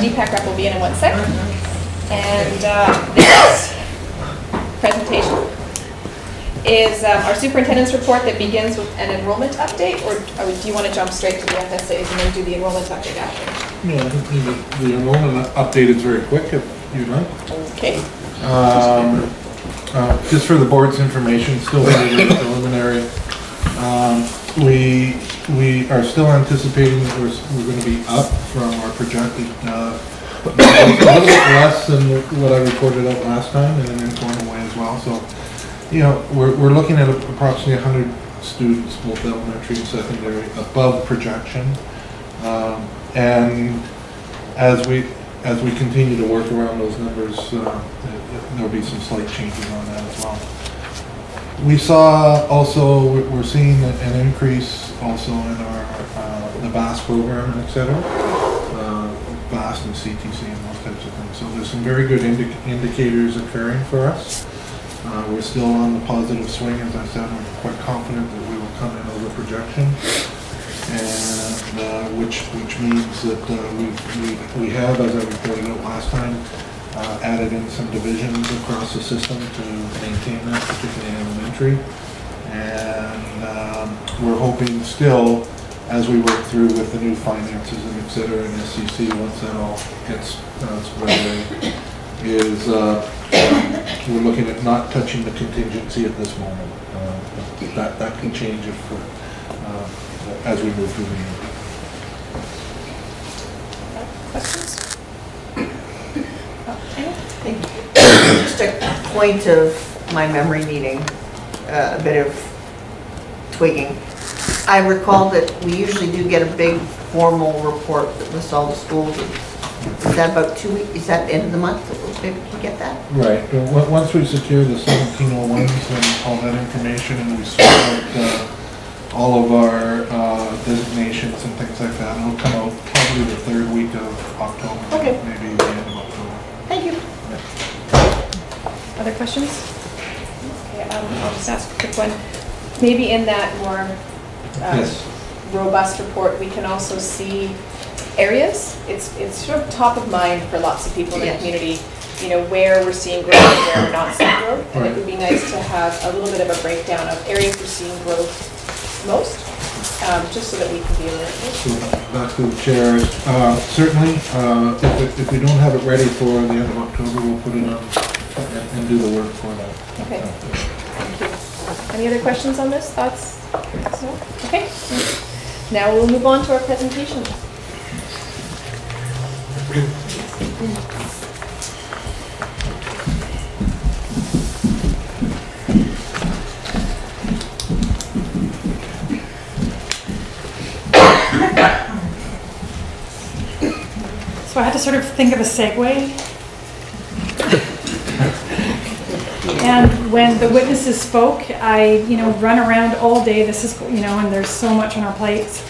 DPAC rep will be in in one sec. And uh, next presentation is um, our superintendent's report that begins with an enrollment update, or or do you want to jump straight to the FSAs and then do the enrollment update after? No, I think the the enrollment update is very quick, if you'd like. Okay. Um, uh, Just for the board's information, still preliminary. Um, We, we are still anticipating that we're, we're gonna be up from our projected, uh, a little bit less than what I reported out last time in an informal way as well, so, you know, we're, we're looking at approximately hundred students, both elementary and secondary, above projection. Um, And as we, as we continue to work around those numbers, uh, there'll be some slight changes on that as well. We saw also, we- we're seeing an increase also in our, uh, the VAST program, et cetera. uh, VAST and CTC and those types of things. So there's some very good indi- indicators occurring for us. Uh, We're still on the positive swing, as I said, we're quite confident that we will come in over projection. And, uh, which, which means that uh, we've, we- we have, as I reported out last time, uh, added in some divisions across the system to maintain that, particularly in elementary. And um, we're hoping still, as we work through with the new finances and et cetera, and SEC, once that all gets uh, squared away, is uh, we're looking at not touching the contingency at this moment. Uh, That, that can change if, uh, as we move through the year. Questions? [COUGHS] Just a point of my memory needing uh, a bit of twigging. I recall that we usually do get a big formal report that lists all the schools. Is that about two weeks, is that the end of the month that we'll maybe we get that? Right, but on- once we secure the seventeen oh ones and all that information and we sort out, uh, all of our, uh, designations and things like that, it'll come out probably the third week of October. Okay. Maybe the end of October. Thank you. Other questions? Okay, um, I'll just ask a quick one. Maybe in that more um, Yes. robust report, we can also see areas. It's, it's sort of top of mind for lots of people in the community, you know, where we're seeing growth and where we're not seeing growth. And it would be nice to have a little bit of a breakdown of areas we're seeing growth most, um, just so that we can be alert. So back to the chair, uh, certainly, uh, if, it- if we don't have it ready for the end of October, we'll put it on and, and do the work for that. Okay. Thank you. Any other questions on this? Thoughts? No? Okay. Now we'll move on to our presentation. So I had to sort of think of a segue. [LAUGHS] And when the witnesses spoke, I, you know, run around all day, this is, you know, and there's so much on our plates.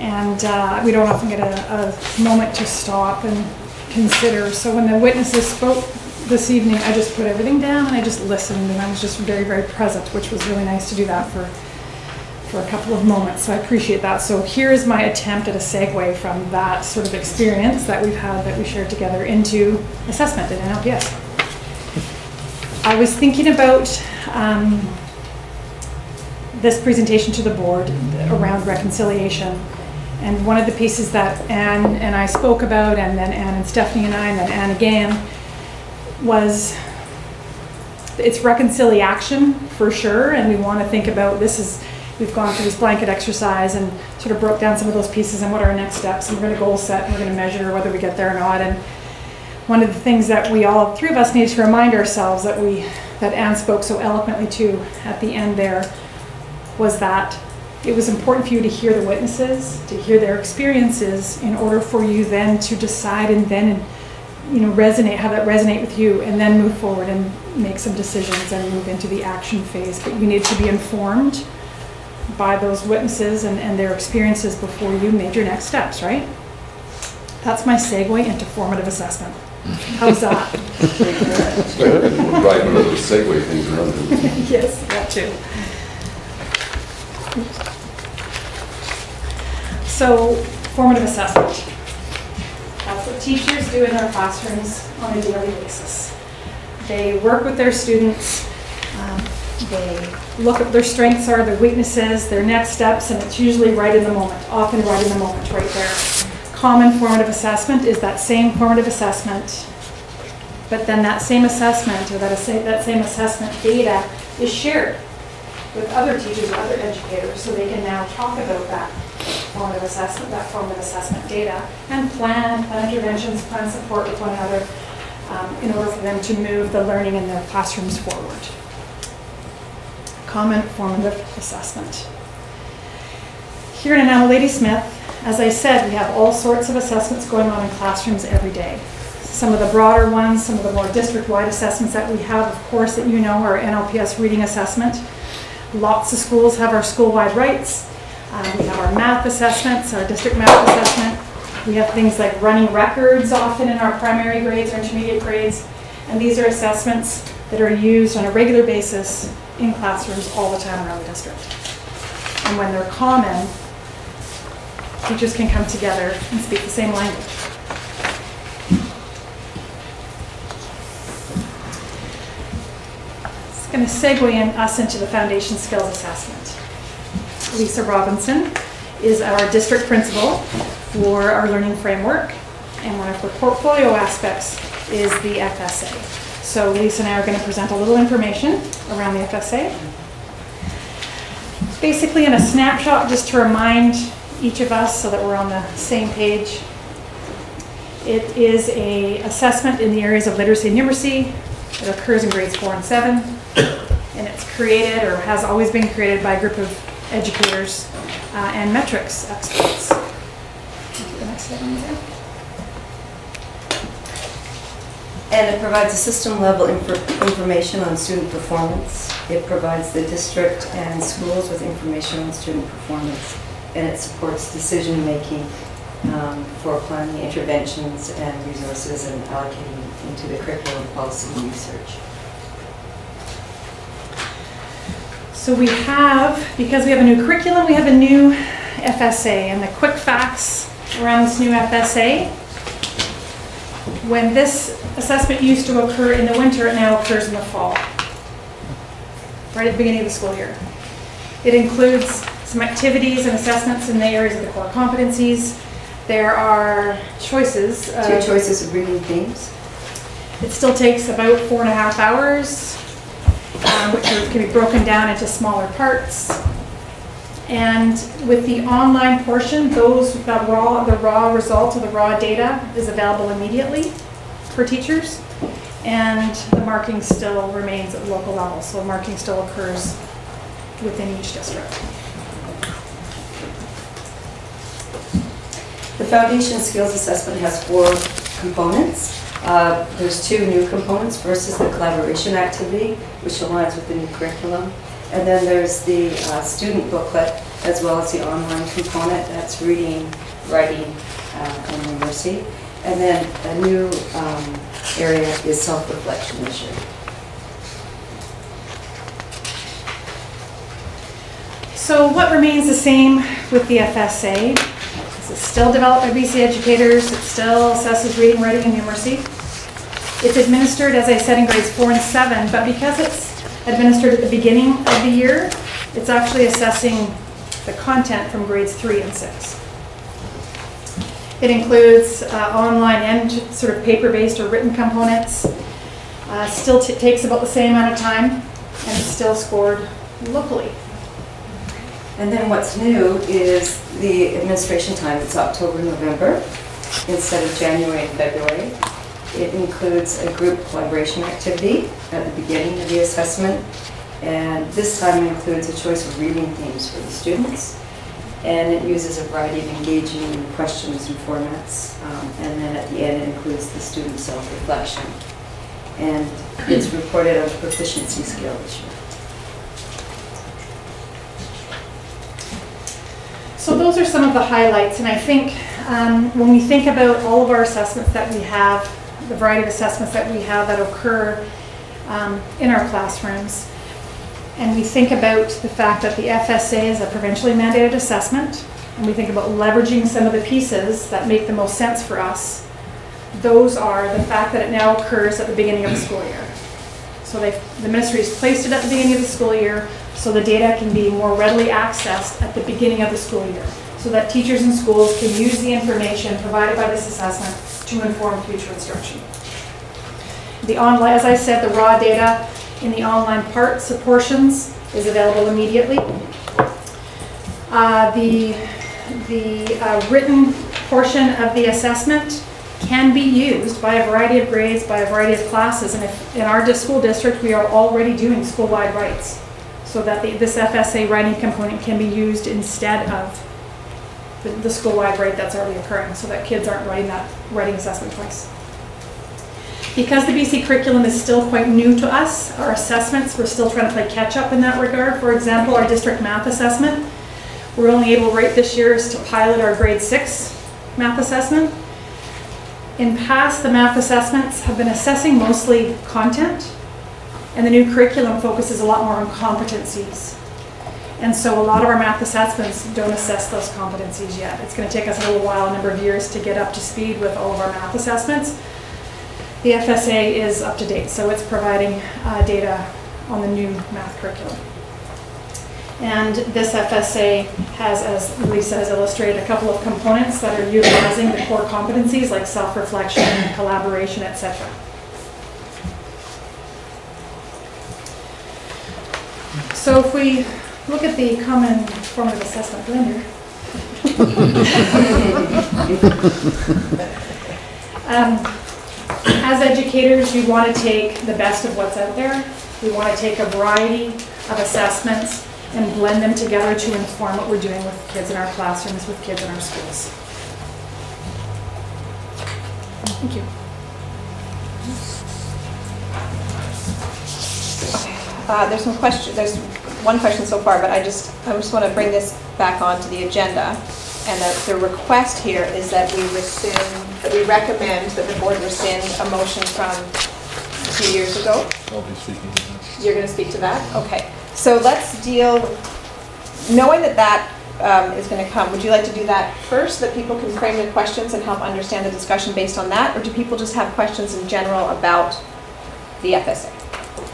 And uh, we don't often get a, a moment to stop and consider. So when the witnesses spoke this evening, I just put everything down and I just listened and I was just very, very present, which was really nice to do that for, for a couple of moments. So I appreciate that. So here is my attempt at a segue from that sort of experience that we've had that we shared together into assessment at NLPS. I was thinking about um, this presentation to the board around reconciliation. And one of the pieces that Anne and I spoke about, and then Anne and Stephanie and I, and then Anne again, was it's reconciliation for sure. And we want to think about this is, we've gone through this blanket exercise and sort of broke down some of those pieces and what are our next steps. And we're going to goal set and we're going to measure whether we get there or not. And one of the things that we all, three of us, need to remind ourselves that we, that Anne spoke so eloquently to at the end there, was that it was important for you to hear the witnesses, to hear their experiences, in order for you then to decide and then, you know, resonate, have that resonate with you, and then move forward and make some decisions and move into the action phase. But you need to be informed by those witnesses and, and their experiences before you made your next steps, right? That's my segue into formative assessment. How's that? Right, those segue things around. [LAUGHS] Yes, that too. So, formative assessment. That's what teachers do in their classrooms on a daily basis. They work with their students, um, they look at their strengths are, their weaknesses, their next steps, and it's usually right in the moment, often right in the moment, right there. Common formative assessment is that same formative assessment, but then that same assessment, or that, that same assessment data is shared with other teachers or other educators, so they can now talk about that formative assessment, that formative assessment data, and plan, plan interventions, plan support with one another, um, in order for them to move the learning in their classrooms forward. Common formative assessment. Here in Nanaimo Ladysmith, as I said, we have all sorts of assessments going on in classrooms every day. Some of the broader ones, some of the more district-wide assessments that we have, of course, that you know, are NLPS reading assessment. Lots of schools have our school-wide writes. Uh, we have our math assessments, our district math assessment. We have things like running records often in our primary grades or intermediate grades. And these are assessments that are used on a regular basis in classrooms all the time around the district. And when they're common, teachers can come together and speak the same language. It's going to segue in us into the foundation skills assessment. Lisa Robinson is our district principal for our learning framework, and one of her portfolio aspects is the FSA. So Lisa and I are going to present a little information around the FSA. Basically, in a snapshot, just to remind each of us so that we're on the same page. It is a assessment in the areas of literacy and numeracy. It occurs in grades four and seven, and it's created or has always been created by a group of educators uh, and metrics experts. The next slide. And it provides a system-level infor- information on student performance. It provides the district and schools with information on student performance. And it supports decision-making um, for planning interventions and resources and allocating into the curriculum policy and research. So we have, because we have a new curriculum, we have a new FSA. And the quick facts around this new FSA. When this assessment used to occur in the winter, it now occurs in the fall, right at the beginning of the school year. It includes some activities and assessments in the areas of the core competencies. There are choices. Two choices of reading themes. It still takes about four and a half hours, um, which are- can be broken down into smaller parts. And with the online portion, those, the raw, the raw result of the raw data is available immediately for teachers. And the marking still remains at local level, so marking still occurs within each district. The foundation skills assessment has four components. Uh, There's two new components. First is the collaboration activity, which aligns with the new curriculum. And then there's the uh, student booklet, as well as the online component, that's reading, writing, uh, and numeracy. And then a new um, area is self-reflection this year. So what remains the same with the FSA? Is still developed by BC educators, it still assesses reading, writing, and numeracy. It's administered, as I said, in grades four and seven, but because it's administered at the beginning of the year, it's actually assessing the content from grades three and six. It includes uh, online and sort of paper-based or written components. Uh, Still takes about the same amount of time, and it's still scored locally. And then what's new is the administration time, it's October, November, instead of January and February. It includes a group collaboration activity at the beginning of the assessment, and this time it includes a choice of reading themes for the students. And it uses a variety of engaging questions and formats, um, and then at the end it includes the student self-reflection. And it's reported on proficiency scale this year. So those are some of the highlights, and I think um, when we think about all of our assessments that we have, the variety of assessments that we have that occur um, in our classrooms, and we think about the fact that the FSA is a provincially mandated assessment, and we think about leveraging some of the pieces that make the most sense for us those are the fact that it now occurs at the beginning of the school year. So the ministry has placed it at the beginning of the school year, so the data can be more readily accessed at the beginning of the school year, so that teachers and schools can use the information provided by this assessment to inform future instruction. The online, as I said, the raw data in the online parts of portions is available immediately. Uh, The, the uh, written portion of the assessment can be used by a variety of grades, by a variety of classes, and if, in our school district, we are already doing school-wide writes, so that the- this FSA writing component can be used instead of the, the school-wide that's already occurring, so that kids aren't writing that, writing assessment twice. Because the BC curriculum is still quite new to us, our assessments, we're still trying to play catch-up in that regard. For example, our district math assessment, we're only able right this year is to pilot our grade six math assessment. In past, the math assessments have been assessing mostly content, and the new curriculum focuses a lot more on competencies. And so a lot of our math assessments don't assess those competencies yet. It's going to take us a little while, a number of years to get up to speed with all of our math assessments. The FSA is up to date, so it's providing uh, data on the new math curriculum. And this FSA has, as Lisa has illustrated, a couple of components that are utilizing the core competencies like self-reflection, collaboration, etc. So if we look at the common formative assessment blender. [LAUGHS] Um, As educators, we want to take the best of what's out there. We want to take a variety of assessments and blend them together to inform what we're doing with kids in our classrooms, with kids in our schools. Thank you. Uh, There's some question, there's one question so far, but I just, I just want to bring this back onto the agenda. And the, the request here is that we rescind, that we recommend that the board rescind a motion from few years ago. I'll be speaking to that. You're going to speak to that? Okay. So let's deal, knowing that that um, is going to come, would you like to do that first, so that people can frame their questions and help understand the discussion based on that? Or do people just have questions in general about the FSA?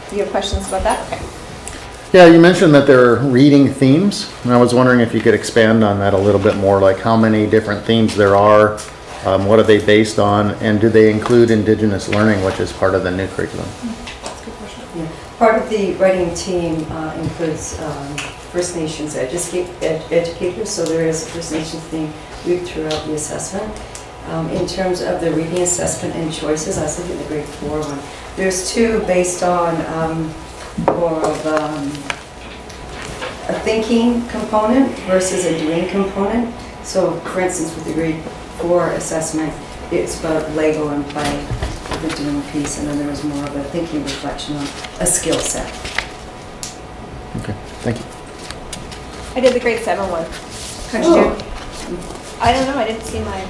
Do you have questions about that? Okay. Yeah, you mentioned that there are reading themes, and I was wondering if you could expand on that a little bit more, like how many different themes there are, um, what are they based on, and do they include Indigenous learning, which is part of the new curriculum? Yeah. Part of the writing team uh, includes um, First Nations educa- ed- educators, so there is a First Nations theme weaved throughout the assessment. Um, In terms of the reading assessment and choices, I was looking at the grade four one. There's two based on um, more of um, a thinking component versus a doing component. So for instance, with the grade four assessment, it's about Lego and play the doing piece, and then there was more of a thinking reflection on a skill set. Okay, thank you. I did the grade seven one. How'd you do? I don't know, I didn't see my,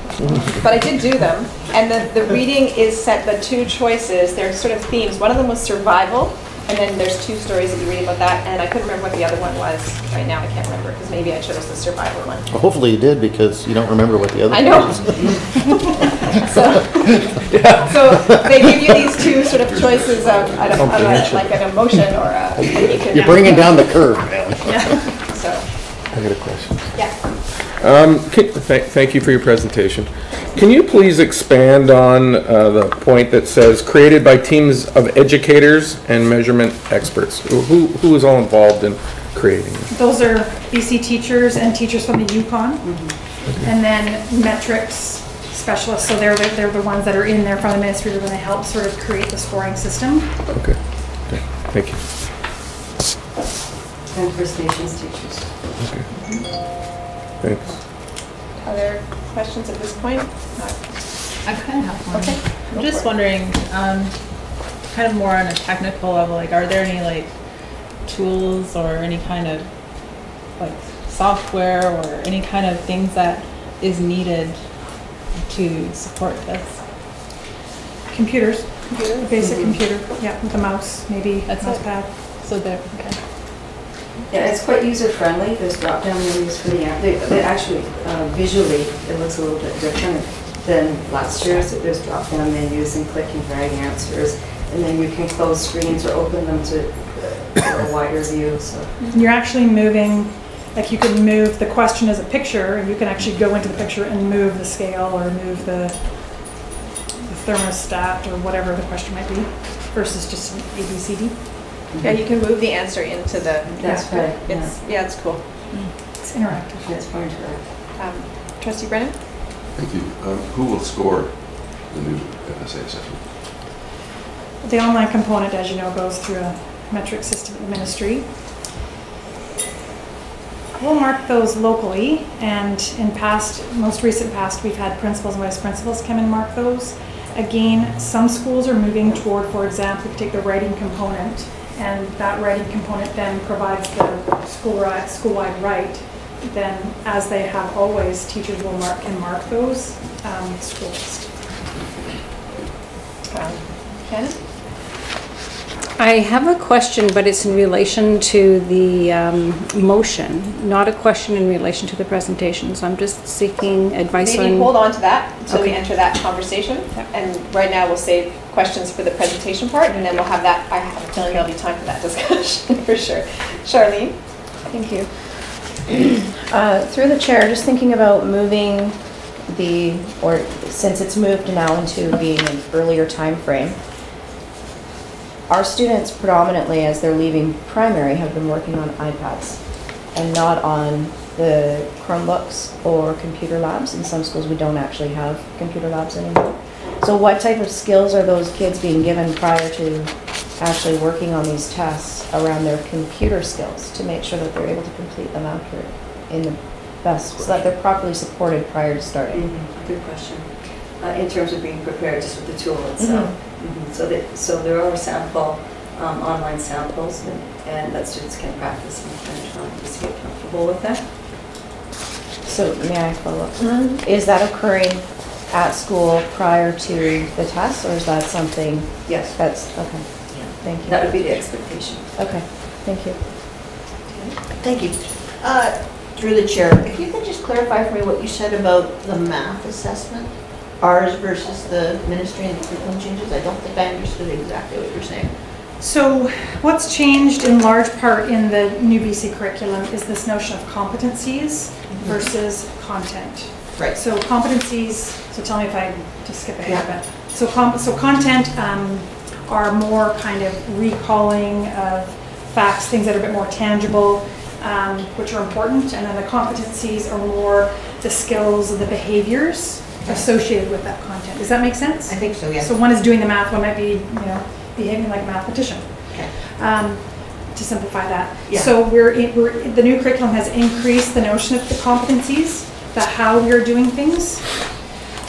but I did do them. And the, the reading is set, the two choices, they're sort of themes. One of them was survival, and then there's two stories that you read about that, and I couldn't remember what the other one was. Right now, I can't remember, because maybe I chose the survival one. Well, hopefully you did, because you don't remember what the other. I know. was. [LAUGHS] So, so they give you these two sort of choices of, I don't, of a- like an emotion or a, You You're bringing down the curve, man. [LAUGHS] Yeah, so, I got a question. yeah. Um, ca- thank, thank you for your presentation. Can you please expand on uh, the point that says created by teams of educators and measurement experts? Who, who is all involved in creating this? Those are BC teachers and teachers from the Yukon. And then metrics specialists, so they're, the- they're the ones that are in there from the ministry, they're gonna help sort of create the scoring system. Okay, okay, thank you. And First Nations teachers. Thanks. Other questions at this point? I kind of have one. Okay. I'm just wondering, um, kind of more on a technical level, like, are there any like tools or any kind of like software or any kind of things that is needed to support this? Computers, basic computer, yeah, with a mouse, maybe That's it. mouse pad. So there, okay. Yeah, it's quite user-friendly, there's drop-down menus for the app. They, actually, uh, visually, it looks a little bit different. than last year's. There's drop-down menus and click and drag answers, and then you can close screens or open them to uh, a wider view, so. You're actually moving, like you can move, the question as a picture, and you can actually go into the picture and move the scale or move the the thermostat or whatever the question might be versus just an A, B, C, D. Yeah, you can move the answer into the. That's yeah, right, It's, yeah, it's cool. It's interactive. It's more interactive. Um, Trustee Brennan? Thank you. Um, Who will score the new FSA assessment? The online component, as you know, goes through a metric system at the ministry. We'll mark those locally, and in past, most recent past, we've had principals and vice principals come and mark those. Again, some schools are moving toward, for example, if you take the writing component, and that writing component then provides the school school-wide write, then as they have always, teachers will mark, can mark those, um, school-based. Um? I have a question, but it's in relation to the um, motion, not a question in relation to the presentation. So I'm just seeking advice on... Maybe hold on to that until we enter that conversation. And right now, we'll save questions for the presentation part, and then we'll have that, I have a feeling there'll be time for that [LAUGHS] discussion, for sure. Charlene? Thank you. [CLEARS THROAT] Uh, Through the chair, just thinking about moving the, or since it's moved now into being an earlier time frame, our students predominantly, as they're leaving primary, have been working on iPads and not on the Chromebooks or computer labs. In some schools, we don't actually have computer labs anymore. So what type of skills are those kids being given prior to actually working on these tests around their computer skills to make sure that they're able to complete them accurate in the best, so that they're properly supported prior to starting? Good question. Uh, In terms of being prepared just with the tool itself. Mhm. So that, so there are sample, um, online samples and- and that students can practice and and try to get comfortable with that. So may I follow up? Is that occurring at school prior to the test, or is that something? Yes. That's, okay, Yeah. thank you. That would be the expectation. Okay, thank you. Thank you. Uh, Through the chair, if you could just clarify for me what you said about the math assessment, ours versus the ministry and the curriculum changes? I don't think I understood exactly what you're saying. So what's changed in large part in the new BC curriculum is this notion of competencies versus content. Right. So competencies, so tell me if I just skip ahead a bit. So com, so content um, are more kind of recalling of facts, things that are a bit more tangible, um, which are important. And then the competencies are more the skills and the behaviors associated with that content. Does that make sense? I think so, yes. So one is doing the math, one might be, you know, behaving like a mathematician. Okay. Um, to simplify that. Yeah. So we're, in- we're, the new curriculum has increased the notion of the competencies, the how we are doing things.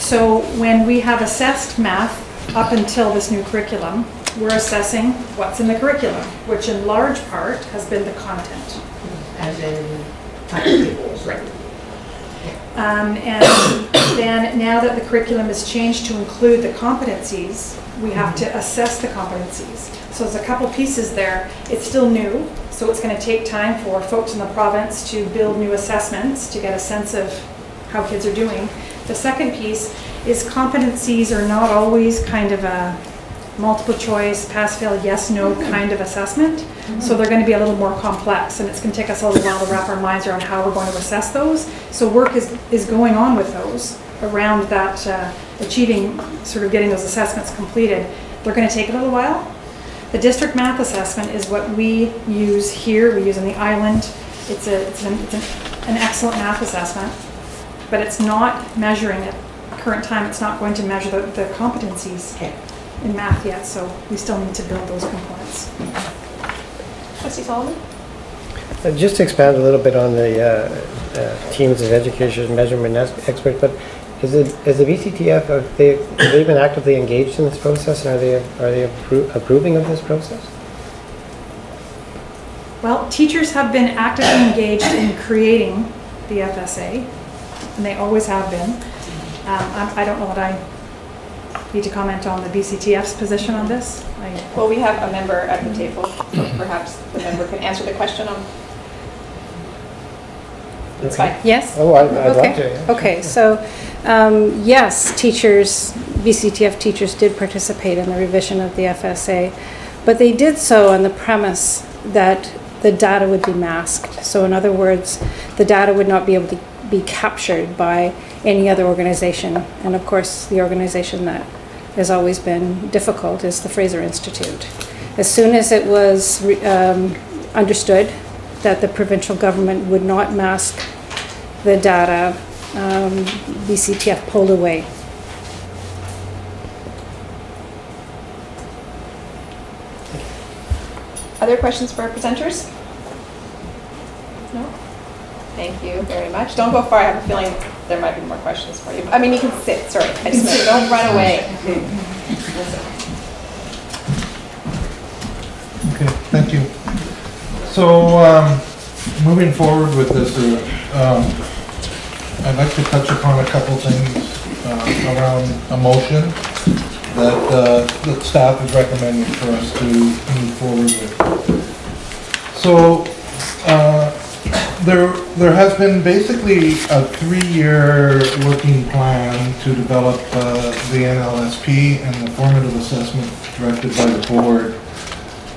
So when we have assessed math up until this new curriculum, we're assessing what's in the curriculum, which in large part has been the content. As in timetables? Right. Um, and [COUGHS] then now that the curriculum has changed to include the competencies, we have to assess the competencies. So there's a couple pieces there. It's still new, so it's gonna take time for folks in the province to build new assessments to get a sense of how kids are doing. The second piece is competencies are not always kind of a multiple choice, pass, fail, yes, no kind of assessment. So they're going to be a little more complex and it's going to take us a little while to wrap our minds around how we're going to assess those. So work is, is going on with those around that uh, achieving, sort of getting those assessments completed. They're going to take a little while. The district math assessment is what we use here, we use on the island. It's a, it's an, it's an an excellent math assessment, but it's not measuring at current time, it's not going to measure the, the competencies in math yet, so we still need to build those components. Trustee Solomon? Uh, Just to expand a little bit on the uh, uh, teams of education measurement ex- expert, but is it, is the BCTF, have they, have they been actively engaged in this process? and Are they, are they appro- approving of this process? Well, teachers have been actively engaged in creating the FSA, and they always have been. Um, I I don't know what I need to comment on the BCTF's position on this. I- Well, we have a member at the table, so perhaps the member can answer the question on. It's fine. Yes? Oh, I'd I'd love Okay. to, yeah. Okay, so Um, Yes, teachers, BCTF teachers did participate in the revision of the FSA, but they did so on the premise that the data would be masked. So in other words, the data would not be able to be captured by any other organization. And of course, the organization that has always been difficult is the Fraser Institute. As soon as it was um, understood that the provincial government would not mask the data, um, BCTF pulled away. Other questions for our presenters? Thank you very much. Don't go far, I have a feeling there might be more questions for you. I mean, you can sit, sorry. I just don't run away. Okay, thank you. So, um, moving forward with this, uh, um, I'd like to touch upon a couple things, uh, around a motion that, uh, staff is recommending for us to move forward with. So, uh, there, there has been basically a three-year working plan to develop, uh, the NLSP and the formative assessment directed by the board.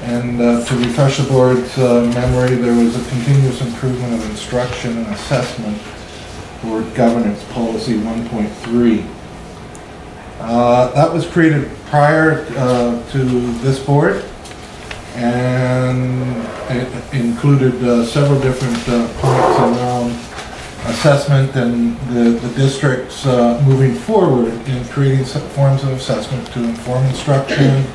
And uh, to refresh the board's uh, memory, there was a continuous improvement of instruction and assessment board governance policy 1.3. Uh, That was created prior uh, to this board and it included uh, several different uh, points around assessment and the, the districts uh, moving forward in creating some forms of assessment to inform instruction,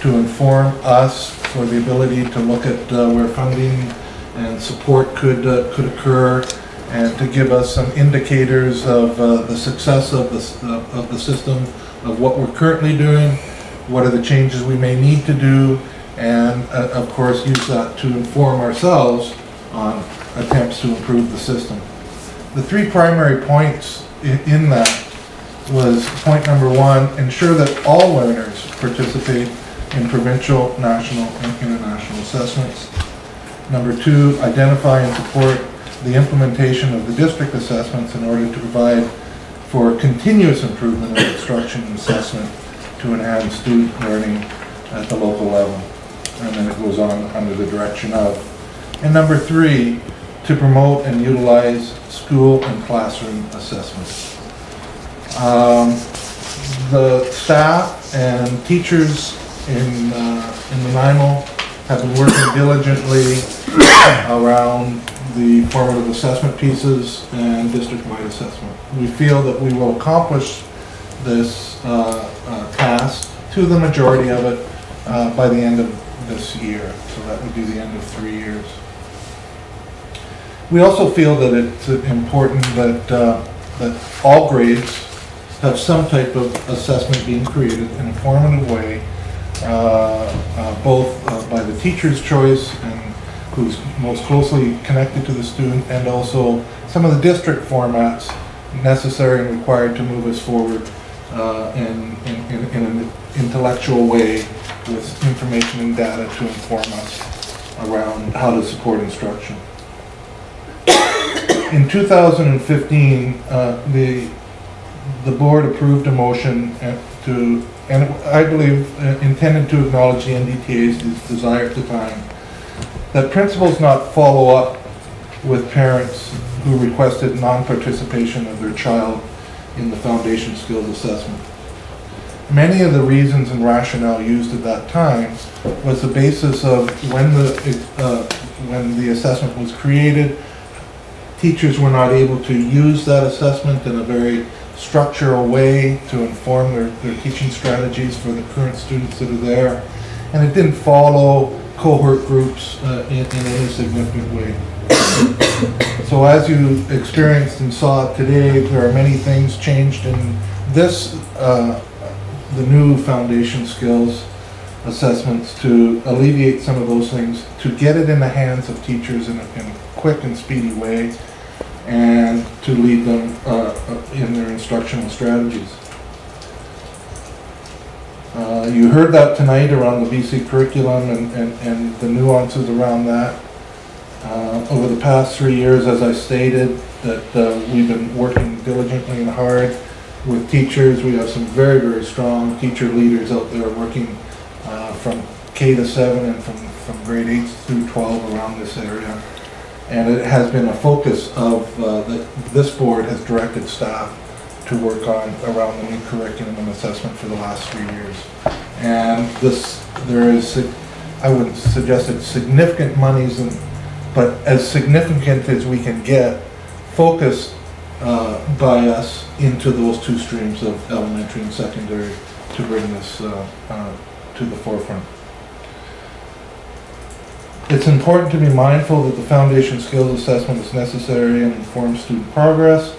to inform us for the ability to look at uh, where funding and support could, uh, could occur, and to give us some indicators of uh, the success of the, of the system, of what we're currently doing, what are the changes we may need to do, and uh, of course, use that to inform ourselves on attempts to improve the system. The three primary points i- in that was point number one, ensure that all learners participate in provincial, national, and international assessments. Number two, identify and support the implementation of the district assessments in order to provide for continuous improvement of instruction and assessment to enhance student learning at the local level. And then it goes on under the direction of. And number three, to promote and utilize school and classroom assessments. Um, The staff and teachers in, uh, in the NIMO have been working diligently around the formative assessment pieces and district-wide assessment. We feel that we will accomplish this uh, uh, task to the majority of it uh, by the end of this year. So that would be the end of three years. We also feel that it's important that, uh, that all grades have some type of assessment being created in a formative way, uh, uh, both uh, by the teacher's choice and who's most closely connected to the student, and also some of the district formats necessary and required to move us forward uh, in, in, in- in an intellectual way with information and data to inform us around how to support instruction. In 2015, uh, the, the board approved a motion uh, to, and I believe uh, intended to acknowledge the NDTA's desire at the time, that principals not follow up with parents who requested non-participation of their child in the foundation skills assessment. Many of the reasons and rationale used at that time was the basis of when the, uh, when the assessment was created, teachers were not able to use that assessment in a very structural way to inform their, their teaching strategies for the current students that are there. And it didn't follow cohort groups uh, in, in any significant way. [COUGHS] So as you experienced and saw today, there are many things changed in this, uh, the new foundation skills assessments to alleviate some of those things, to get it in the hands of teachers in a, in a quick and speedy way, and to lead them uh, uh, in their instructional strategies. Uh, You heard that tonight around the BC curriculum and, and, and the nuances around that. Uh, Over the past three years, as I stated, that uh, we've been working diligently and hard with teachers. We have some very, very strong teacher leaders out there working uh, from K to seven and from, from grade eight through 12 around this area. And it has been a focus of, uh, that this board has directed staff to work on around the new curriculum and assessment for the last three years. And this, there is, I would suggest it's significant monies and, but as significant as we can get, focused uh, by us into those two streams of elementary and secondary to bring this uh, uh, to the forefront. It's important to be mindful that the foundation skills assessment is necessary and informs student progress.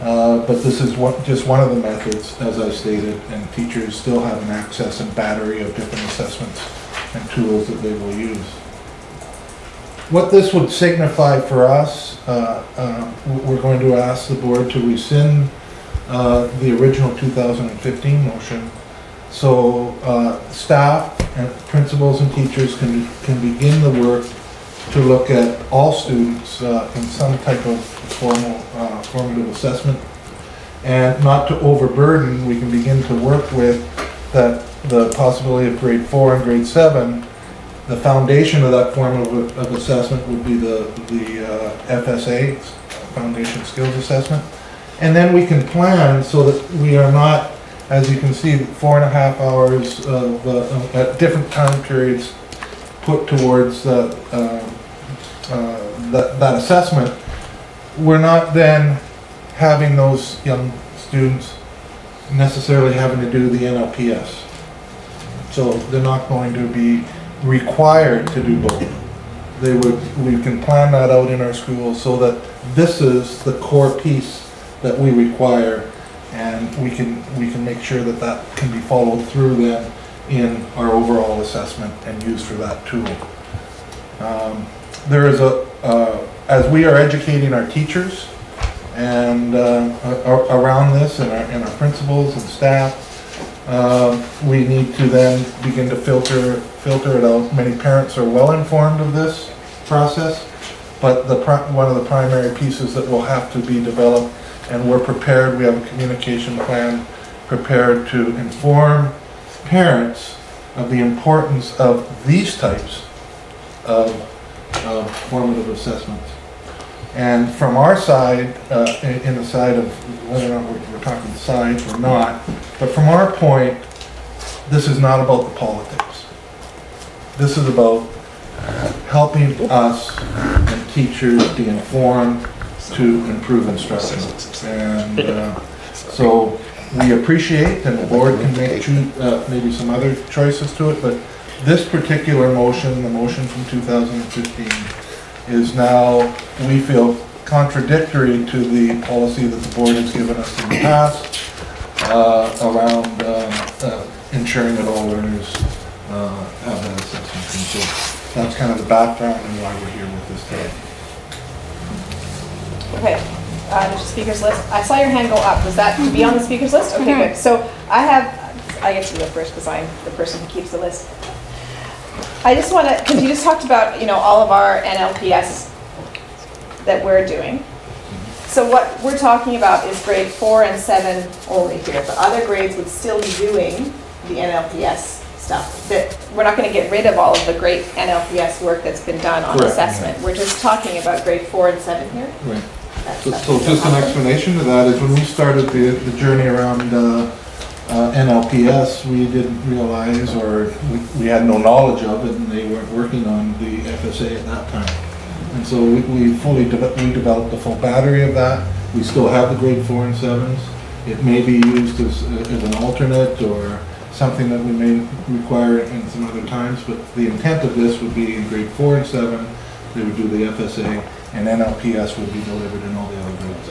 Uh, But this is just one of the methods, as I stated, and teachers still have an access and battery of different assessments and tools that they will use. What this would signify for us, uh, uh, we're going to ask the board to rescind uh, the original 2015 motion. So uh, staff and principals and teachers can, can begin the work to look at all students uh, in some type of formal, uh, formative assessment. And not to overburden, we can begin to work with that, the possibility of grade four and grade seven. The foundation of that form of, of assessment would be the, the uh, FSA, Foundation Skills Assessment. And then we can plan so that we are not, as you can see, four and a half hours of, uh, at different time periods put towards uh, uh, uh, that, that assessment. We're not then having those young students necessarily having to do the NLPS. So they're not going to be required to do both. They would, we can plan that out in our schools so that this is the core piece that we require and we can, we can make sure that that can be followed through then in our overall assessment and used for that tool. Um, There is a, uh, as we are educating our teachers and uh, around this and our, and our principals and staff, um, we need to then begin to filter, filter it out. Many parents are well informed of this process, but the, one of the primary pieces that will have to be developed, and we're prepared, we have a communication plan prepared to inform parents of the importance of these types of, of formative assessments. And from our side, uh, in, the side of whether or not we're, talking sides or not, but from our point, this is not about the politics. This is about helping us and teachers be informed to improve instruction. And uh, so we appreciate, and the board can make uh, maybe some other choices to it, but this particular motion, the motion from 2015, is now, we feel, contradictory to the policy that the board has given us in the past uh, around uh, uh, ensuring that all learners uh, have that assessment. That's kind of the background and why we're here with this today. Okay, uh, speakers list. I saw your hand go up. Was that to be on the speakers list? Okay, good. So I have, I get to go first because I'm the person who keeps the list. I just want to, because you just talked about, you know, all of our NLPS that we're doing. So what we're talking about is grade four and seven only here, but other grades would still be doing the NLPS stuff. That, we're not going to get rid of all of the great NLPS work that's been done on Correct. assessment. We're just talking about grade four and seven here. Right. So so just an awesome. explanation to that is when we started the, the journey around uh, uh, NLPS, we didn't realize or we, we had no knowledge of it and they weren't working on the FSA at that time. And so we, we fully, deve- we developed the full battery of that. We still have the grade four and sevens. It may be used as, as an alternate or something that we may require in some other times, but the intent of this would be in grade four and seven, they would do the FSA, and NLPS would be delivered in all the other grades.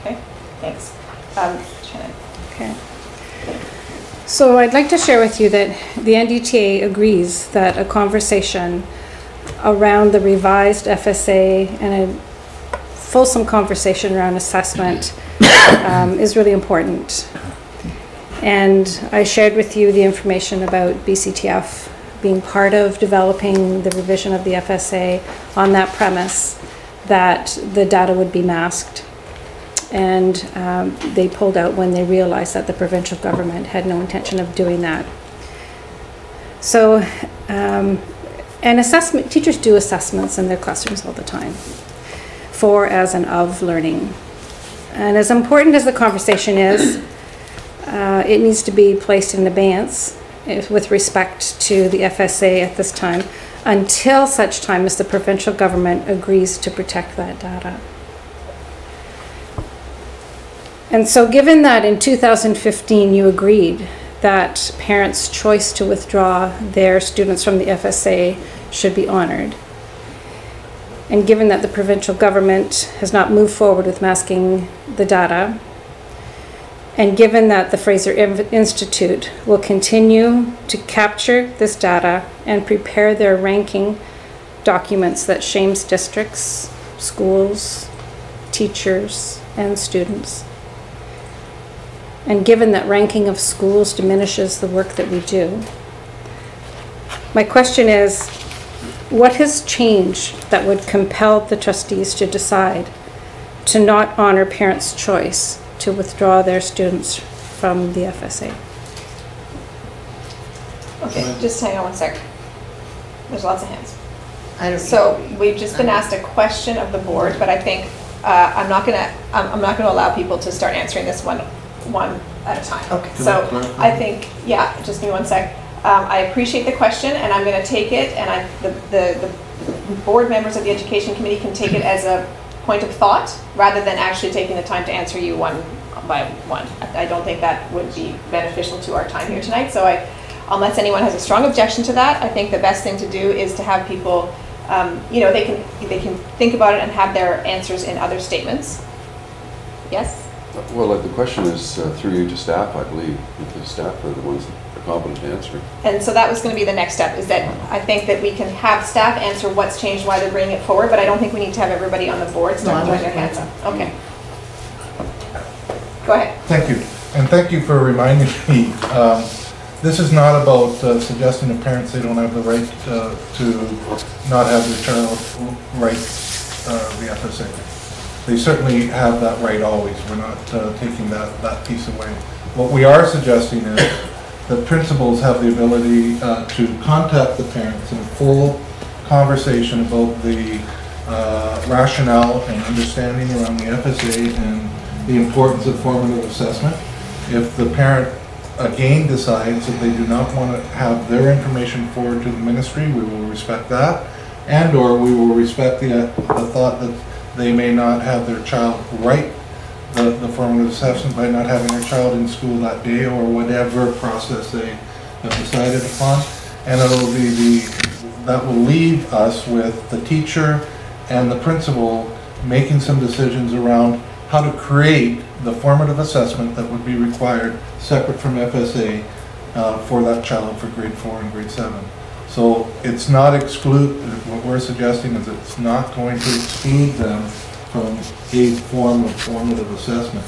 Okay, thanks. Um, Shannon. Okay. So I'd like to share with you that the NDTA agrees that a conversation around the revised FSA and a fulsome conversation around assessment um, is really important. And I shared with you the information about BCTF being part of developing the revision of the FSA on that premise that the data would be masked and um, they pulled out when they realized that the provincial government had no intention of doing that. So, um, assessment, teachers do assessments in their classrooms all the time for, as, and of learning. And as important as the conversation is, uh, it needs to be placed in abeyance if- with respect to the FSA at this time until such time as the provincial government agrees to protect that data. And so given that in 2015 you agreed that parents' choice to withdraw their students from the FSA should be honored, and given that the provincial government has not moved forward with masking the data, and given that the Fraser Institute will continue to capture this data and prepare their ranking documents that shames districts, schools, teachers, and students, and given that ranking of schools diminishes the work that we do, my question is, what has changed that would compel the trustees to decide to not honor parents' choice to withdraw their students from the FSA? Okay, just hang on one sec. There's lots of hands. I don't. So we've just been asked a question of the board, but I think, uh, I'm not gonna, I'm, I'm not gonna allow people to start answering this one, one at a time. Okay. So I? I think, yeah, just give me one sec. Um, I appreciate the question and I'm gonna take it and I, the, the, the board members of the education committee can take it as a point of thought rather than actually taking the time to answer you one by one. I don't think that would be beneficial to our time here tonight, so I, unless anyone has a strong objection to that, I think the best thing to do is to have people, um, you know, they can, they can think about it and have their answers in other statements. Yes? Well, the question is uh, through you to staff, I believe. The staff are the ones that are competent to answer. And so that was going to be the next step, is that I think that we can have staff answer what's changed, why they're bringing it forward, but I don't think we need to have everybody on the board start No, I throwing their hands up. Okay. Go ahead. Thank you, and thank you for reminding [LAUGHS] me. Um, This is not about uh, suggesting to parents they don't have the right uh, to not have their child write uh, the FSA. They certainly have that right always, we're not uh, taking that, that piece away. What we are suggesting is that principals have the ability uh, to contact the parents in full conversation about the uh, rationale and understanding around the FSA and the importance of formative assessment. If the parent again decides that they do not want to have their information forward to the ministry, we will respect that. And/or we will respect the, the thought that they may not have their child write the, the formative assessment by not having their child in school that day or whatever process they have decided upon. And it'll be the, that will leave us with the teacher and the principal making some decisions around how to create the formative assessment that would be required separate from FSA uh, for that child for grade four and grade seven. So it's not exclude, what we're suggesting is it's not going to exclude them from a form of formative assessment.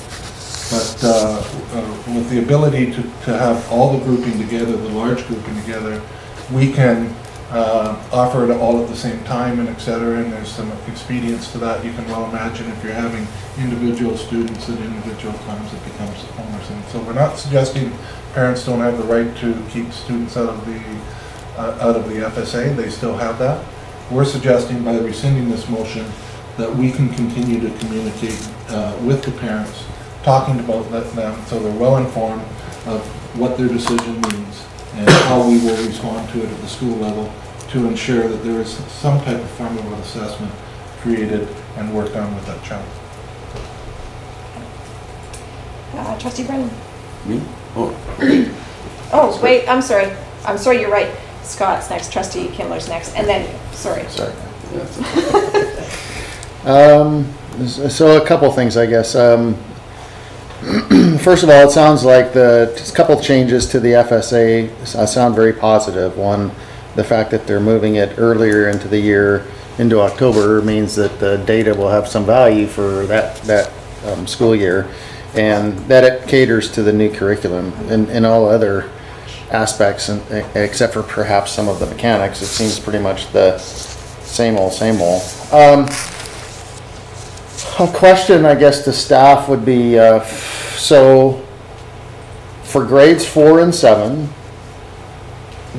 But uh, uh, with the ability to, to have all the grouping together, the large grouping together, we can uh, offer it all at the same time and et cetera, and there's some expedience to that. You can well imagine if you're having individual students at individual times, it becomes cumbersome. So we're not suggesting parents don't have the right to keep students out of the, uh, out of the FSA, they still have that. We're suggesting by rescinding this motion that we can continue to communicate uh, with the parents, talking about that- them, so they're well informed of what their decision means and how we will respond to it at the school level to ensure that there is some type of formative assessment created and worked on with that child. Uh, Trustee Brennan? Me? Oh, [CLEARS THROAT] Oh, wait, I'm sorry. I'm sorry, you're right. Scott's next, trustee Kimler's next, and then, sorry. sorry. [LAUGHS] Um, so a couple things, I guess. Um, [CLEARS THROAT] first of all, it sounds like the, a couple changes to the FSA uh, sound very positive. One, the fact that they're moving it earlier into the year, into October, means that the data will have some value for that, that, um, school year. And that it caters to the new curriculum and, and all other aspects, and, except for perhaps some of the mechanics, it seems pretty much the same old, same old. Um, a question, I guess, to staff would be, uh, so for grades four and seven,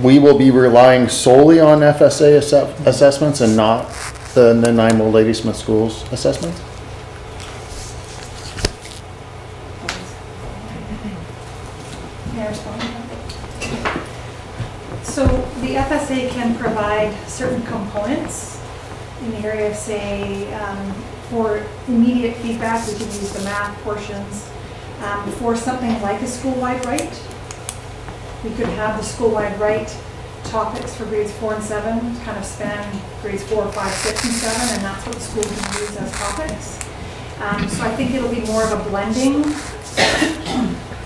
we will be relying solely on FSA assess- assessments and not the Nanaimo Ladysmith Schools assessments? So the FSA can provide certain components in the area of, say, um, for immediate feedback, we can use the math portions. Um, For something like a school-wide write, we could have the school-wide write topics for grades four and seven, kind of span grades four, five, six, and seven, and that's what the school can use as topics. Um, So I think it'll be more of a blending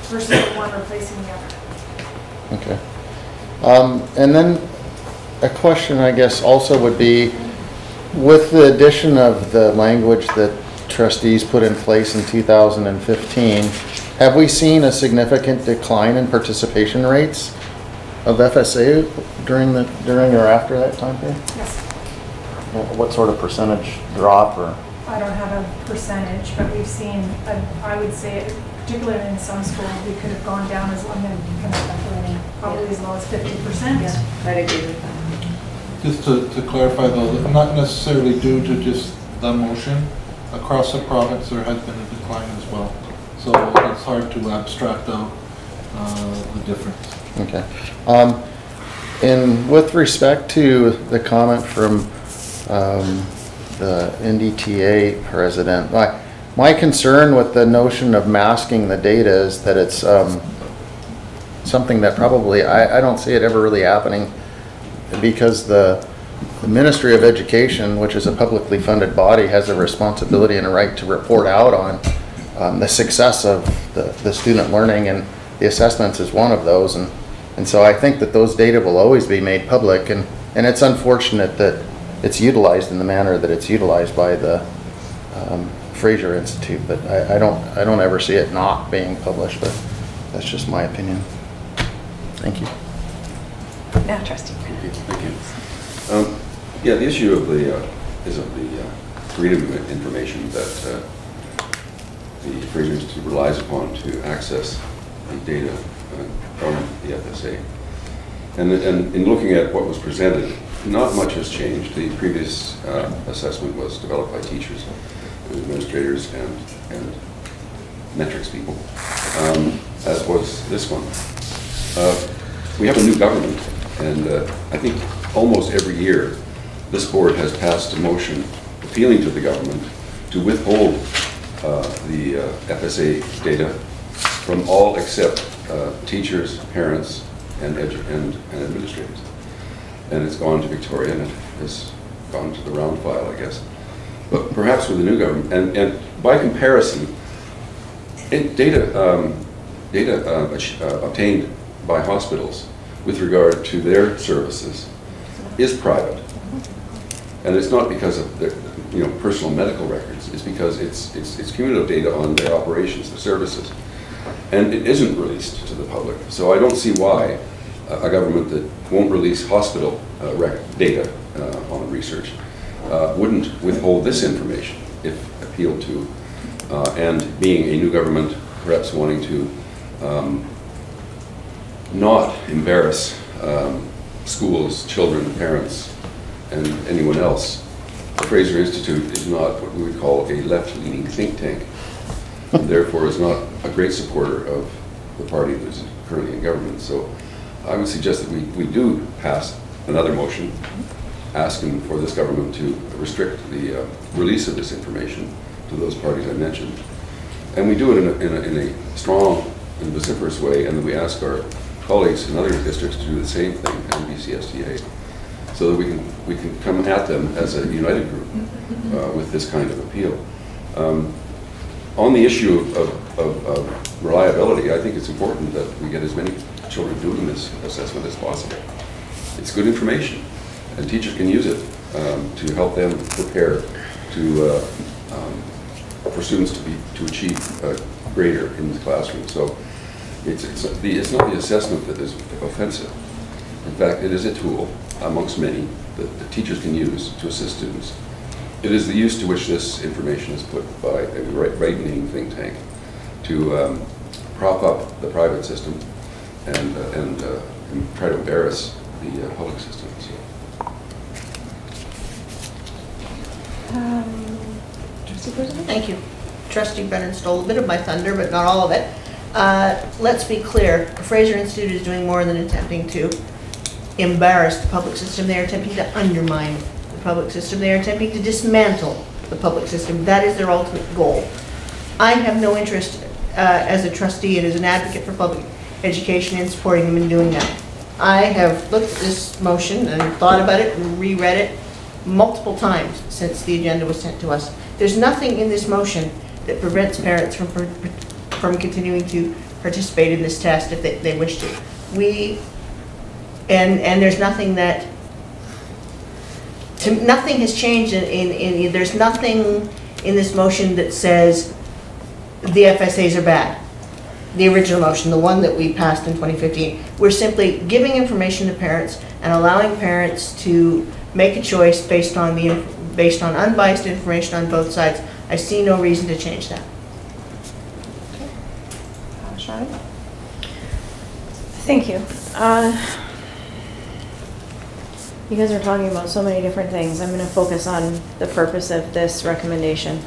versus one replacing the other. Okay. Um, and then a question, I guess, also would be, with the addition of the language that trustees put in place in 2015, have we seen a significant decline in participation rates of FSA during the, during or after that time period? Yes. What sort of percentage drop or? I don't have a percentage, but we've seen, a- I would say, particularly in some schools, we could have gone down as, I'm going to kind of speculating, probably as low as fifty percent. I'd agree with that. Just to, to clarify though, not necessarily due to just the motion, across the province there has been a decline as well. So it's hard to abstract out, uh, the difference. Okay. Um, and with respect to the comment from, um, the NDTA president, my, my concern with the notion of masking the data is that it's, um, something that probably, I, I don't see it ever really happening because the, the Ministry of Education, which is a publicly funded body, has a responsibility and a right to report out on um, the success of the, the student learning and the assessments is one of those. And, and so I think that those data will always be made public and, and it's unfortunate that it's utilized in the manner that it's utilized by the um, Fraser Institute. But I, I don't, I don't ever see it not being published, but that's just my opinion. Thank you. Now, trustee Brennan. Thank you. Um, Yeah, the issue of the, uh, is of the uh, freedom of information that uh, the Fraser Institute relies upon to access the data uh, from the FSA. And, and in looking at what was presented, not much has changed. The previous uh, assessment was developed by teachers, administrators, and, and metrics people, um, as was this one. Uh, We have a new government, and uh, I think almost every year, this board has passed a motion appealing to the government to withhold uh, the uh, FSA data from all except uh, teachers, parents, and and and administrators. And it's gone to Victoria, and it has gone to the round file, I guess. But perhaps with the new government, and, and by comparison, it, data, um, data uh, obtained by hospitals with regard to their services is private. And it's not because of their, you know, personal medical records, it's because it's, it's, it's cumulative data on their operations, their services. And it isn't released to the public. So I don't see why a government that won't release hospital uh, data uh, on research uh, wouldn't withhold this information if appealed to. Uh, And being a new government, perhaps wanting to um, not embarrass um, schools, children, parents, and anyone else. The Fraser Institute is not what we would call a left-leaning think tank, and therefore is not a great supporter of the party that's currently in government. So I would suggest that we, we do pass another motion asking for this government to restrict the uh, release of this information to those parties I mentioned. And we do it in a, in a, in a strong and vociferous way, and then we ask our colleagues in other districts to do the same thing, and BCSTA, so that we can, we can come at them as a united group uh, with this kind of appeal. Um, On the issue of, of, of- of reliability, I think it's important that we get as many children doing this assessment as possible. It's good information, and teachers can use it um, to help them prepare to, uh, um, for students to be, to achieve uh, greater in the classroom. So it's, it's, it's not the assessment that is offensive. In fact, it is a tool amongst many that the teachers can use to assist students. It is the use to which this information is put by a right- right-leaning think tank to um, prop up the private system and, uh, and uh, and try to embarrass the uh, public system. So President? Thank you. Trustee Brennan stole a bit of my thunder, but not all of it. Uh, Let's be clear, the Fraser Institute is doing more than attempting to embarrass the public system. They are attempting to undermine the public system. They are attempting to dismantle the public system. That is their ultimate goal. I have no interest uh, as a trustee and as an advocate for public education in supporting them in doing that. I have looked at this motion and thought about it and reread it multiple times since the agenda was sent to us. There's nothing in this motion that prevents parents from, from continuing to participate in this test if they, they wish to. We, and, and there's nothing that, to, nothing has changed in, in, in, there's nothing in this motion that says the FSAs are bad. The original motion, the one that we passed in 2015. We're simply giving information to parents and allowing parents to make a choice based on the, based on unbiased information on both sides. I see no reason to change that. Thank you. Uh, You guys are talking about so many different things. I'm going to focus on the purpose of this recommendation.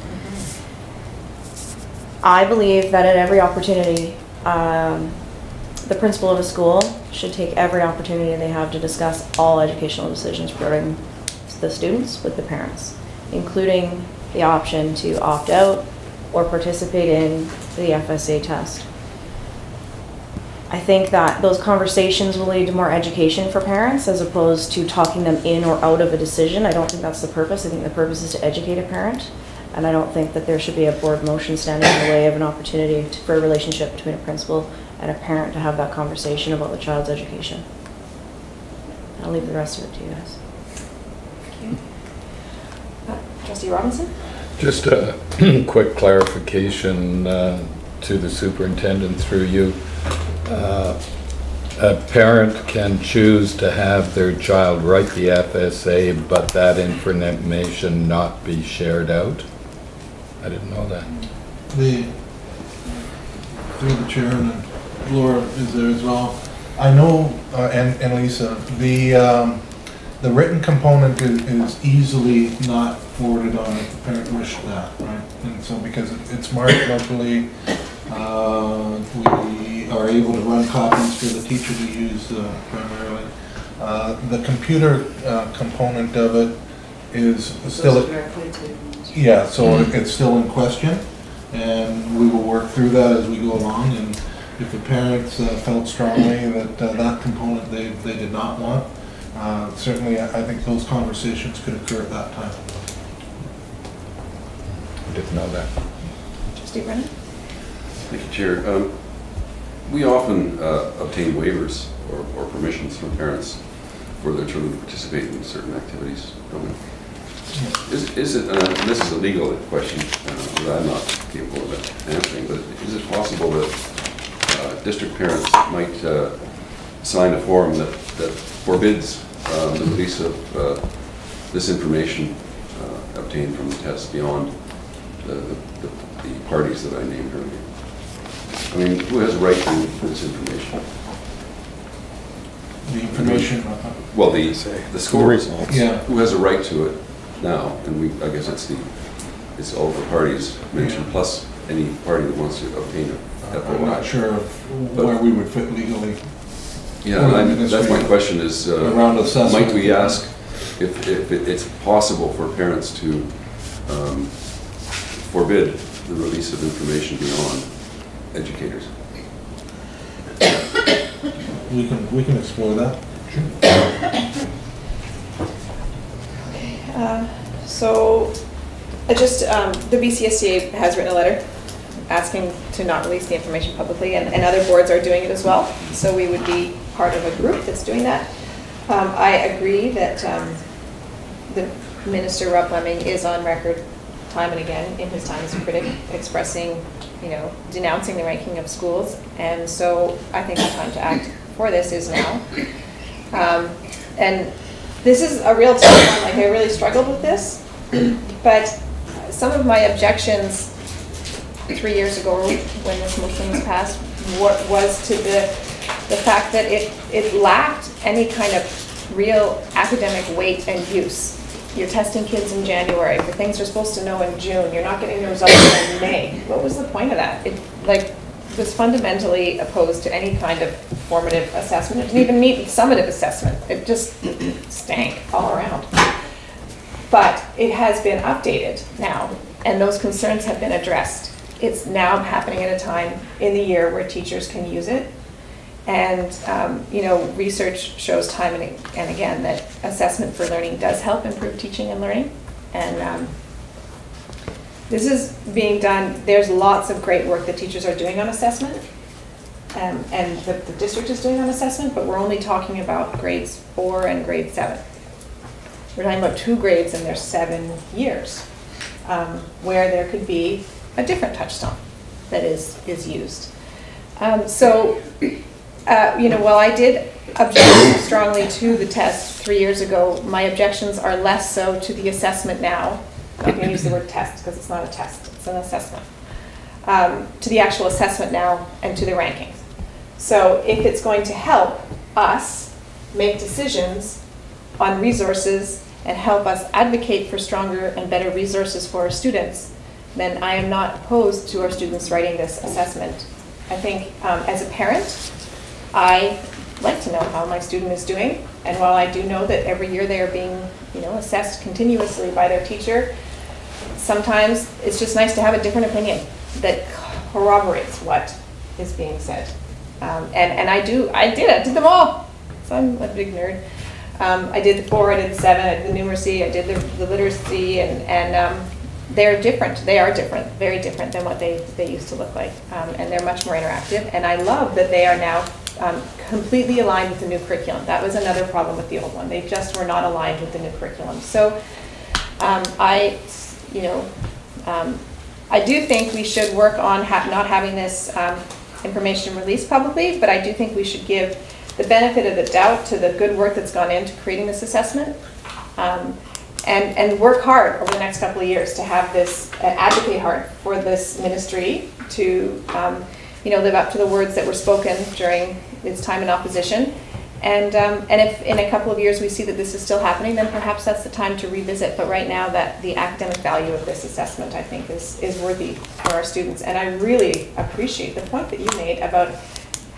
I believe that at every opportunity, um, the principal of a school should take every opportunity they have to discuss all educational decisions regarding the students with the parents, including the option to opt out or participate in the FSA test. I think that those conversations will lead to more education for parents as opposed to talking them in or out of a decision. I don't think that's the purpose. I think the purpose is to educate a parent. And I don't think that there should be a board motion standing in the way of an opportunity to- for a relationship between a principal and a parent to have that conversation about the child's education. I'll leave the rest of it to you guys. Thank you. Trustee Robinson? Just a [CLEARS THROAT] quick clarification uh, to the superintendent through you. Uh, A parent can choose to have their child write the FSA, but that information not be shared out? I didn't know that. The, through the chair and Laura is there as well. I know, uh, and, and Lisa, the, um, the written component is, is easily not forwarded on if the parent wished that, right? And so because it- it's marked locally, uh, we are able to run copies for the teacher to use uh, primarily. Uh, the computer, uh, component of it is still. Yeah, so Mhm. it's still in question, and we will work through that as we go along, and if the parents uh, felt strongly that uh, that component they, they did not want, uh, certainly I I think those conversations could occur at that time. Didn't know that. Trustee Brennan? Thank you, Chair. Um, We often uh, obtain waivers or or permissions from parents for their children to participate in certain activities? Is is it, uh, this is a legal question uh, that I'm not capable of answering, but is it possible that uh, district parents might uh, sign a form that that forbids um, the release of uh, this information uh, obtained from the test beyond the the the parties that I named earlier? I mean, who has a right to this information? The information, uh, Well, the, the score results. Yeah. Who has a right to it now? And we, I guess it's the, it's all the parties mentioned, plus any party that wants to obtain it. I'm not sure of where we would fit legally. Yeah, I'm- that's my question is, uh, Around assessment. might we ask if, if it's possible for parents to um, forbid the release of information beyond educators? We can, we can explore that. Uh, So, I just, um, the BCSTA has written a letter asking to not release the information publicly, and, and other boards are doing it as well. So we would be part of a group that's doing that. Um, I agree that um, the Minister Rob Fleming is on record time and again in his time as a critic, expressing, you know, denouncing the ranking of schools. And so I think the time to act for this is now. Um, And this is a real tough one, like I really struggled with this. But some of my objections three years ago, when this motion was passed, wa- was to the, the fact that it, it lacked any kind of real academic weight and use. You're testing kids in January for things they're supposed to know in June. You're not getting the results in May. What was the point of that? It, like, was fundamentally opposed to any kind of formative assessment. It didn't even meet summative assessment. It just stank all around. But it has been updated now, and those concerns have been addressed. It's now happening at a time in the year where teachers can use it. And, um, you know, research shows time and, and again that assessment for learning does help improve teaching and learning. And um, this is being done, there's lots of great work that teachers are doing on assessment. Um, and the, the district is doing on assessment, but we're only talking about grades four and grade seven. We're talking about two grades in their seven years, um, where there could be a different touchstone that is, is used. Um, so, uh, you know, while I did object [COUGHS] strongly to the test three years ago, my objections are less so to the assessment now. I'm going to use the word test because it's not a test, it's an assessment. Um, to the actual assessment now and to the rankings. So if it's going to help us make decisions on resources and help us advocate for stronger and better resources for our students, then I am not opposed to our students writing this assessment. I think um, as a parent, I like to know how my student is doing. And while I do know that every year they are being, you know, assessed continuously by their teacher, sometimes it's just nice to have a different opinion that corroborates what is being said. Um, and, and I do, I did, I did them all. So I'm a big nerd. Um, I did the four, I did the seven, I did the numeracy, I did the, the literacy, and, and um, they're different. They are different, very different than what they, they used to look like. Um, and they're much more interactive. And I love that they are now um, completely aligned with the new curriculum. That was another problem with the old one. They just were not aligned with the new curriculum. So um, I, you know, um, I do think we should work on ha not having this um, information released publicly, but I do think we should give the benefit of the doubt to the good work that's gone into creating this assessment. Um, and, and work hard over the next couple of years to have this, uh, advocate hard for this ministry to, um, you know, live up to the words that were spoken during its time in opposition. And, um, and if in a couple of years we see that this is still happening, then perhaps that's the time to revisit. But right now, that the academic value of this assessment, I think, is, is worthy for our students. And I really appreciate the point that you made about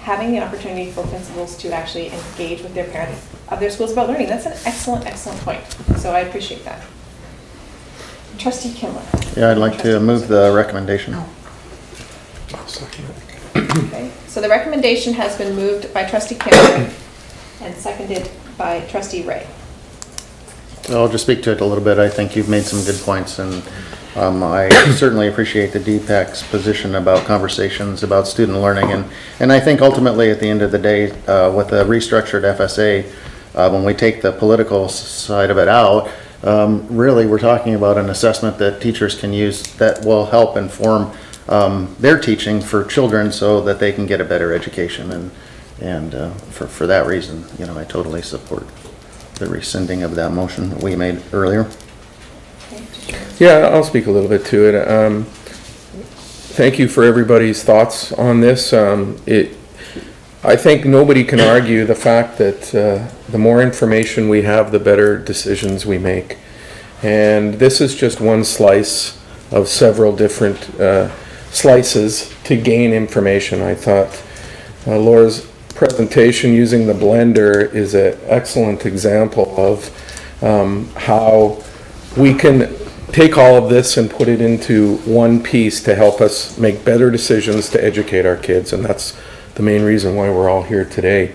having the opportunity for principals to actually engage with their parents of their schools about learning. That's an excellent, excellent point. So I appreciate that. Trustee Kimler. Yeah, I'd like to move the recommendation. Okay. So the recommendation has been moved by Trustee Kimler and seconded by Trustee Rae. I'll just speak to it a little bit. I think you've made some good points, and um, I certainly appreciate the DPAC's position about conversations about student learning. And, and I think ultimately, at the end of the day, uh, with a restructured FSA, uh, when we take the political side of it out, um, really, we're talking about an assessment that teachers can use that will help inform um, their teaching for children so that they can get a better education. And, and uh, for, for that reason, you know, I totally support the rescinding of that motion that we made earlier. Yeah, I'll speak a little bit to it. Um, Thank you for everybody's thoughts on this. Um, It, I think nobody can argue the fact that uh, the more information we have, the better decisions we make. And this is just one slice of several different uh, slices to gain information. I thought uh, Laura's presentation using the blender is an excellent example of um, how we can take all of this and put it into one piece to help us make better decisions to educate our kids, and that's the main reason why we're all here today.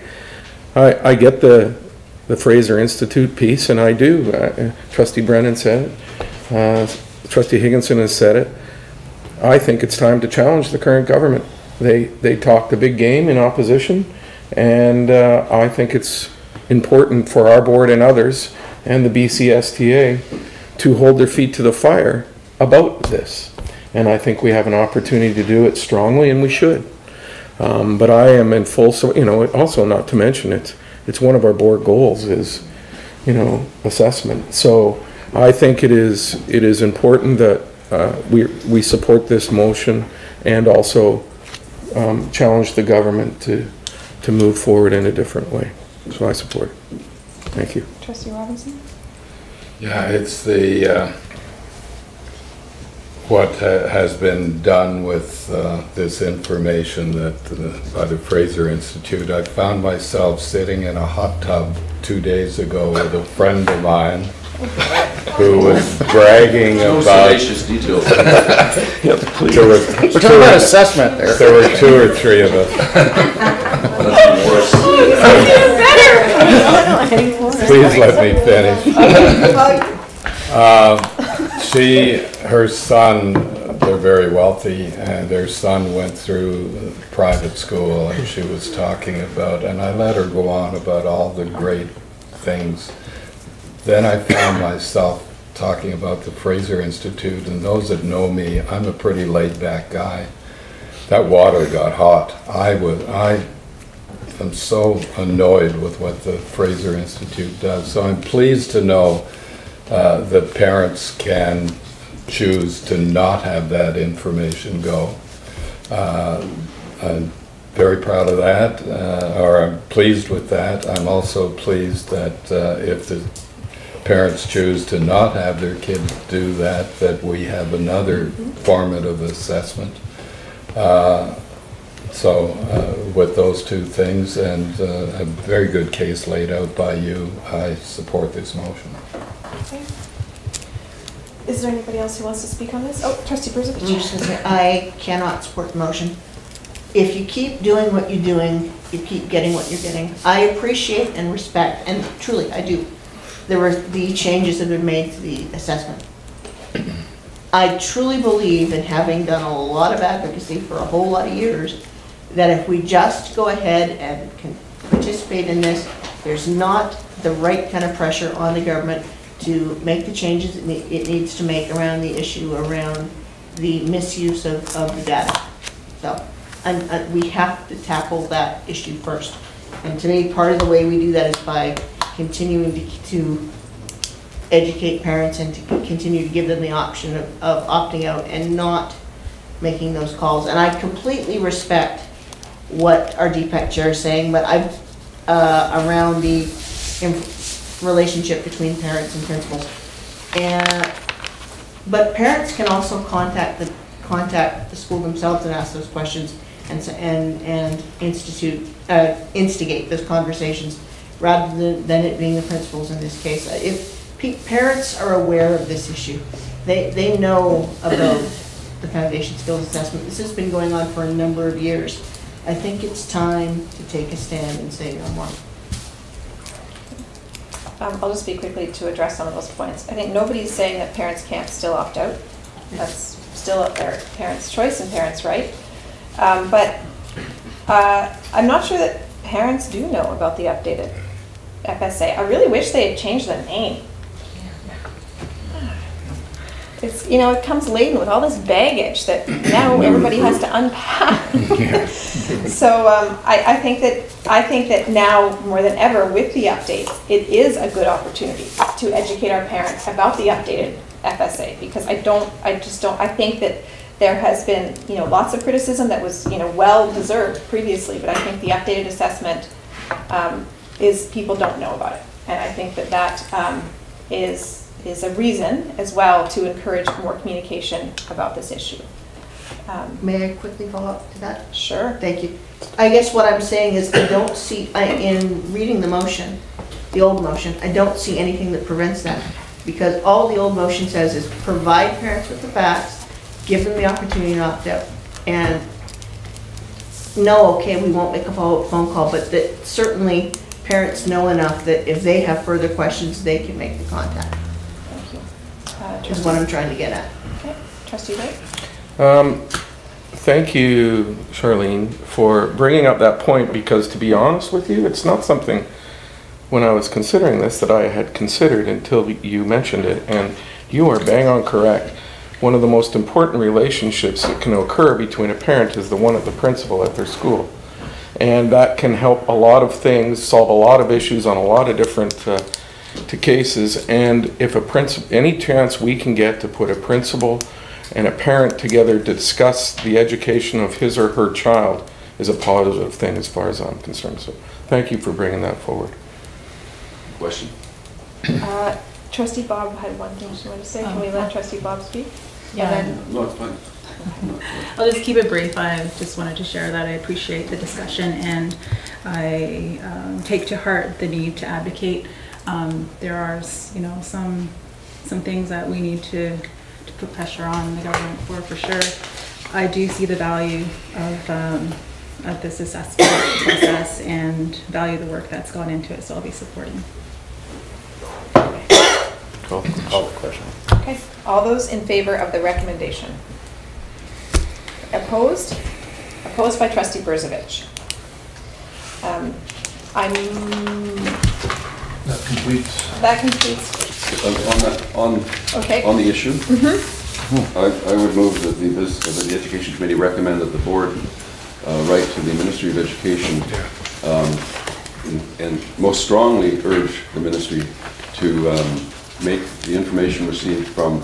I, I get the, the Fraser Institute piece, and I do. Uh, Trustee Brennan said it. Uh, Trustee Higginson has said it. I think it's time to challenge the current government. They, they talk the big game in opposition, and uh, I think it's important for our board and others, and the BCSTA, to hold their feet to the fire about this. And I think we have an opportunity to do it strongly, and we should. Um, but I am in full, so, you know, also not to mention it, it's one of our board goals is, you know, assessment. So I think it is, it is important that uh, we, we support this motion and also um, challenge the government to, to move forward in a different way. So I support it. Thank you. Trustee Robinson? Yeah, it's the, uh, what ha- has been done with uh, this information that, uh, by the Fraser Institute. I found myself sitting in a hot tub two days ago with a friend of mine who was bragging No about. salacious details. [LAUGHS] Yep, please. There were We're two talking about or- assessment there. There were two or three of us. Please let me finish. Uh, She, her son, they're very wealthy, and their son went through private school, and she was talking about, and I let her go on about all the great things. Then I found myself talking about the Fraser Institute, and those that know me, I'm a pretty laid-back guy. That water got hot. I was, I am so annoyed with what the Fraser Institute does. So I'm pleased to know uh, that parents can choose to not have that information go. Uh, I'm very proud of that, uh, or I'm pleased with that. I'm also pleased that uh, if the parents choose to not have their kids do that, that we have another formative assessment. Uh, so uh, with those two things and uh, a very good case laid out by you, I support this motion. Is there anybody else who wants to speak on this? Oh, trustee I'm just Brzovic. gonna say, I cannot support the motion. If you keep doing what you're doing, you keep getting what you're getting. I appreciate and respect, and truly, I do. There were, the changes that have been made to the assessment. I truly believe, in having done a lot of advocacy for a whole lot of years, that if we just go ahead and can participate in this, there's not the right kind of pressure on the government to make the changes it ne- it needs to make around the issue around the misuse of, of the data. So, and, and we have to tackle that issue first. And to me, part of the way we do that is by continuing to, to educate parents and to continue to give them the option of, of opting out and not making those calls. And I completely respect what our DPAC chair is saying, but I've, uh, around the relationship between parents and principals. And, but parents can also contact the, contact the school themselves and ask those questions and, and, and institute, uh, instigate those conversations rather than, than it being the principals in this case. If parents are aware of this issue, they, they know about the foundation skills assessment. This has been going on for a number of years. I think it's time to take a stand and say no more. Um, I'll just speak quickly to address some of those points. I think nobody's saying that parents can't still opt out. That's still their parents' choice and parents' right. Um, but uh, I'm not sure that parents do know about the updated FSA. I really wish they had changed the name. It's, you know, it comes laden with all this baggage that now [LAUGHS] everybody has to unpack. [LAUGHS] [LAUGHS] So um, I, I think that, I think that now more than ever with the updates, it is a good opportunity to educate our parents about the updated FSA because I don't, I just don't, I think that there has been, you know, lots of criticism that was, you know, well deserved previously, but I think the updated assessment um, is, people don't know about it. And I think that that um, is, is a reason as well to encourage more communication about this issue. Um, May I quickly follow up to that? Sure. Thank you. I guess what I'm saying is I don't see, I- in reading the motion, the old motion, I don't see anything that prevents that. Because all the old motion says is provide parents with the facts, give them the opportunity to opt out. And no, okay, we won't make a follow-up phone call, but that certainly parents know enough that if they have further questions, they can make the contact. Thank you. Uh, Is what I'm trying to get at. Okay, trustee Wright? Um, Thank you, Charlene, for bringing up that point, because to be honest with you, it's not something, when I was considering this, that I had considered until you mentioned it, and you are bang on correct. One of the most important relationships that can occur between a parent is the one of the principal at their school. And that can help a lot of things, solve a lot of issues on a lot of different uh, to cases, and if a principal, any chance we can get to put a principal and a parent together to discuss the education of his or her child is a positive thing as far as I'm concerned. So thank you for bringing that forward. Question? Uh, Trustee Bob had one thing she wanted to say. Can we let Trustee Bob speak? And Yeah. then- No, it's fine. [LAUGHS] I'll just keep it brief. I just wanted to share that I appreciate the discussion and I um, take to heart the need to advocate. Um, There are, you know, some, some things that we need to, to put pressure on the government for, for sure. I do see the value of, um, of this assessment process and value the work that's gone into it, so I'll be supporting. Call call the question. Okay, all those in favor of the recommendation? Opposed? Opposed by trustee Brzovic. Um, I'm, That completes. that completes, On that, on, Okay. on the issue, Mhm. I, I would move that the, bus- that the Education Committee recommend that the board uh, write to the Ministry of Education um, and- and most strongly urge the ministry to um, make the information received from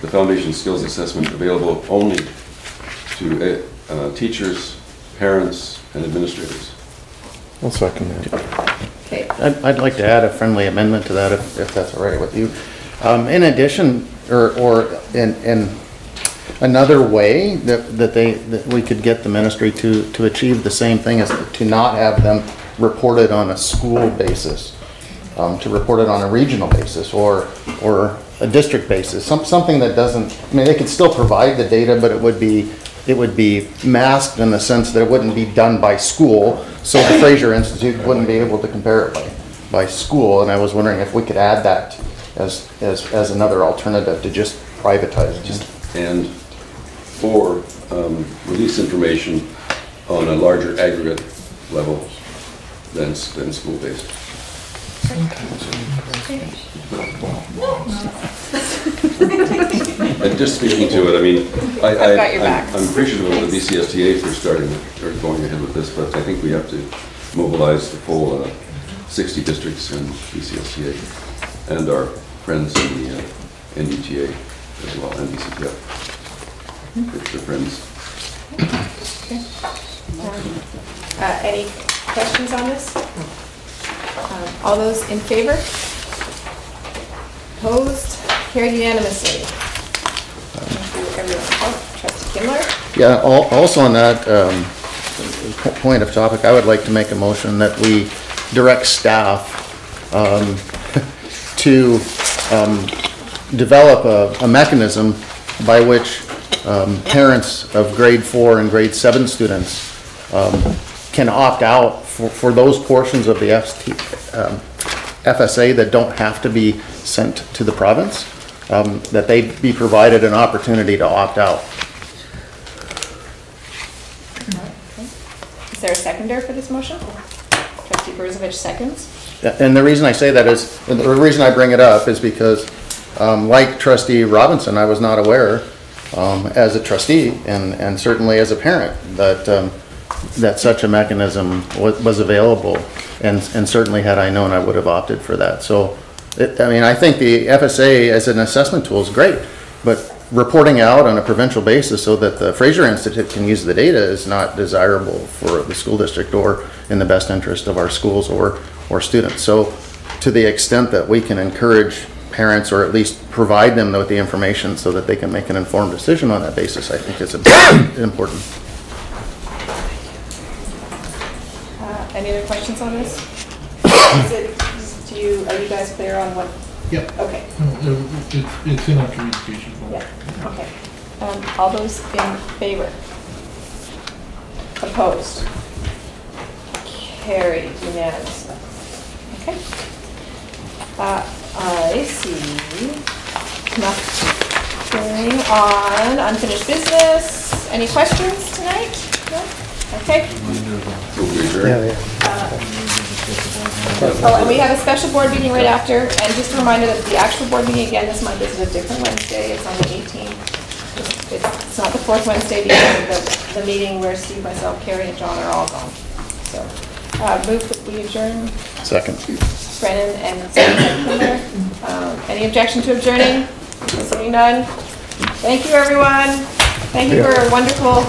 the Foundation Skills Assessment available only to uh, teachers, parents, and administrators. I'll second that. Okay. I'd, I'd like to add a friendly amendment to that if, if that's all right with you. Um, in addition, or, or in, in another way that, that they, that we could get the ministry to, to achieve the same thing is to not have them reported on a school basis, um, to report it on a regional basis or, or a district basis, some, something that doesn't, I mean, they could still provide the data, but it would be, it would be masked in the sense that it wouldn't be done by school, so the Fraser Institute wouldn't be able to compare it by, by school, and I was wondering if we could add that as, as, as another alternative to just privatizing it. and or um, release information on a larger aggregate level than, than school-based. [LAUGHS] [LAUGHS] And just speaking to it, I mean, I, I, I've got your I'm- back. I'm appreciative of the BCSTA for starting, or going ahead with this, but I think we have to mobilize the full uh, 60 districts in BCSTA and our friends in the uh, NDTA as well, and BCTF. It's the friends. uh, any questions on this? Um, All those in favor? Opposed? Carried unanimously. Yeah, al- also on that um, po- point of topic, I would like to make a motion that we direct staff um, [LAUGHS] to um, develop a- a mechanism by which um, parents of grade four and grade seven students um, can opt out for for those portions of the FST um, FSA that don't have to be sent to the province, um, that they be provided an opportunity to opt out. Is there a seconder for this motion? Trustee Brzovic seconds. And the reason I say that is, the reason I bring it up is because, um, like trustee Robinson, I was not aware, um, as a trustee and, and certainly as a parent, that, um, that such a mechanism was, was available. And, and certainly had I known, I would have opted for that. So, it, I mean, I think the FSA as an assessment tool is great, but reporting out on a provincial basis so that the Fraser Institute can use the data is not desirable for the school district or in the best interest of our schools or, or students. So to the extent that we can encourage parents or at least provide them with the information so that they can make an informed decision on that basis, I think is important. Uh, Any other questions on this? Is it, do you, are you guys clear on what? Yep. Okay, No, it- It's, it's in our communication form. yeah, okay. Um, All those in favor? Opposed? Carried unanimously. Okay. Uh, I see nothing on unfinished business. Any questions tonight? No? Okay. Oh, and we have a special board meeting right after, and just a reminder that the actual board meeting again this month is a different Wednesday, it's on the 18th. It's it's not the fourth Wednesday, because of the, the meeting where Steve, myself, Carrie, and John are all gone. So, Uh, Move that we adjourn. Second. Brennan and. Um, Any objection to adjourning? Seeing none. Thank you, everyone. Thank you for a wonderful, hard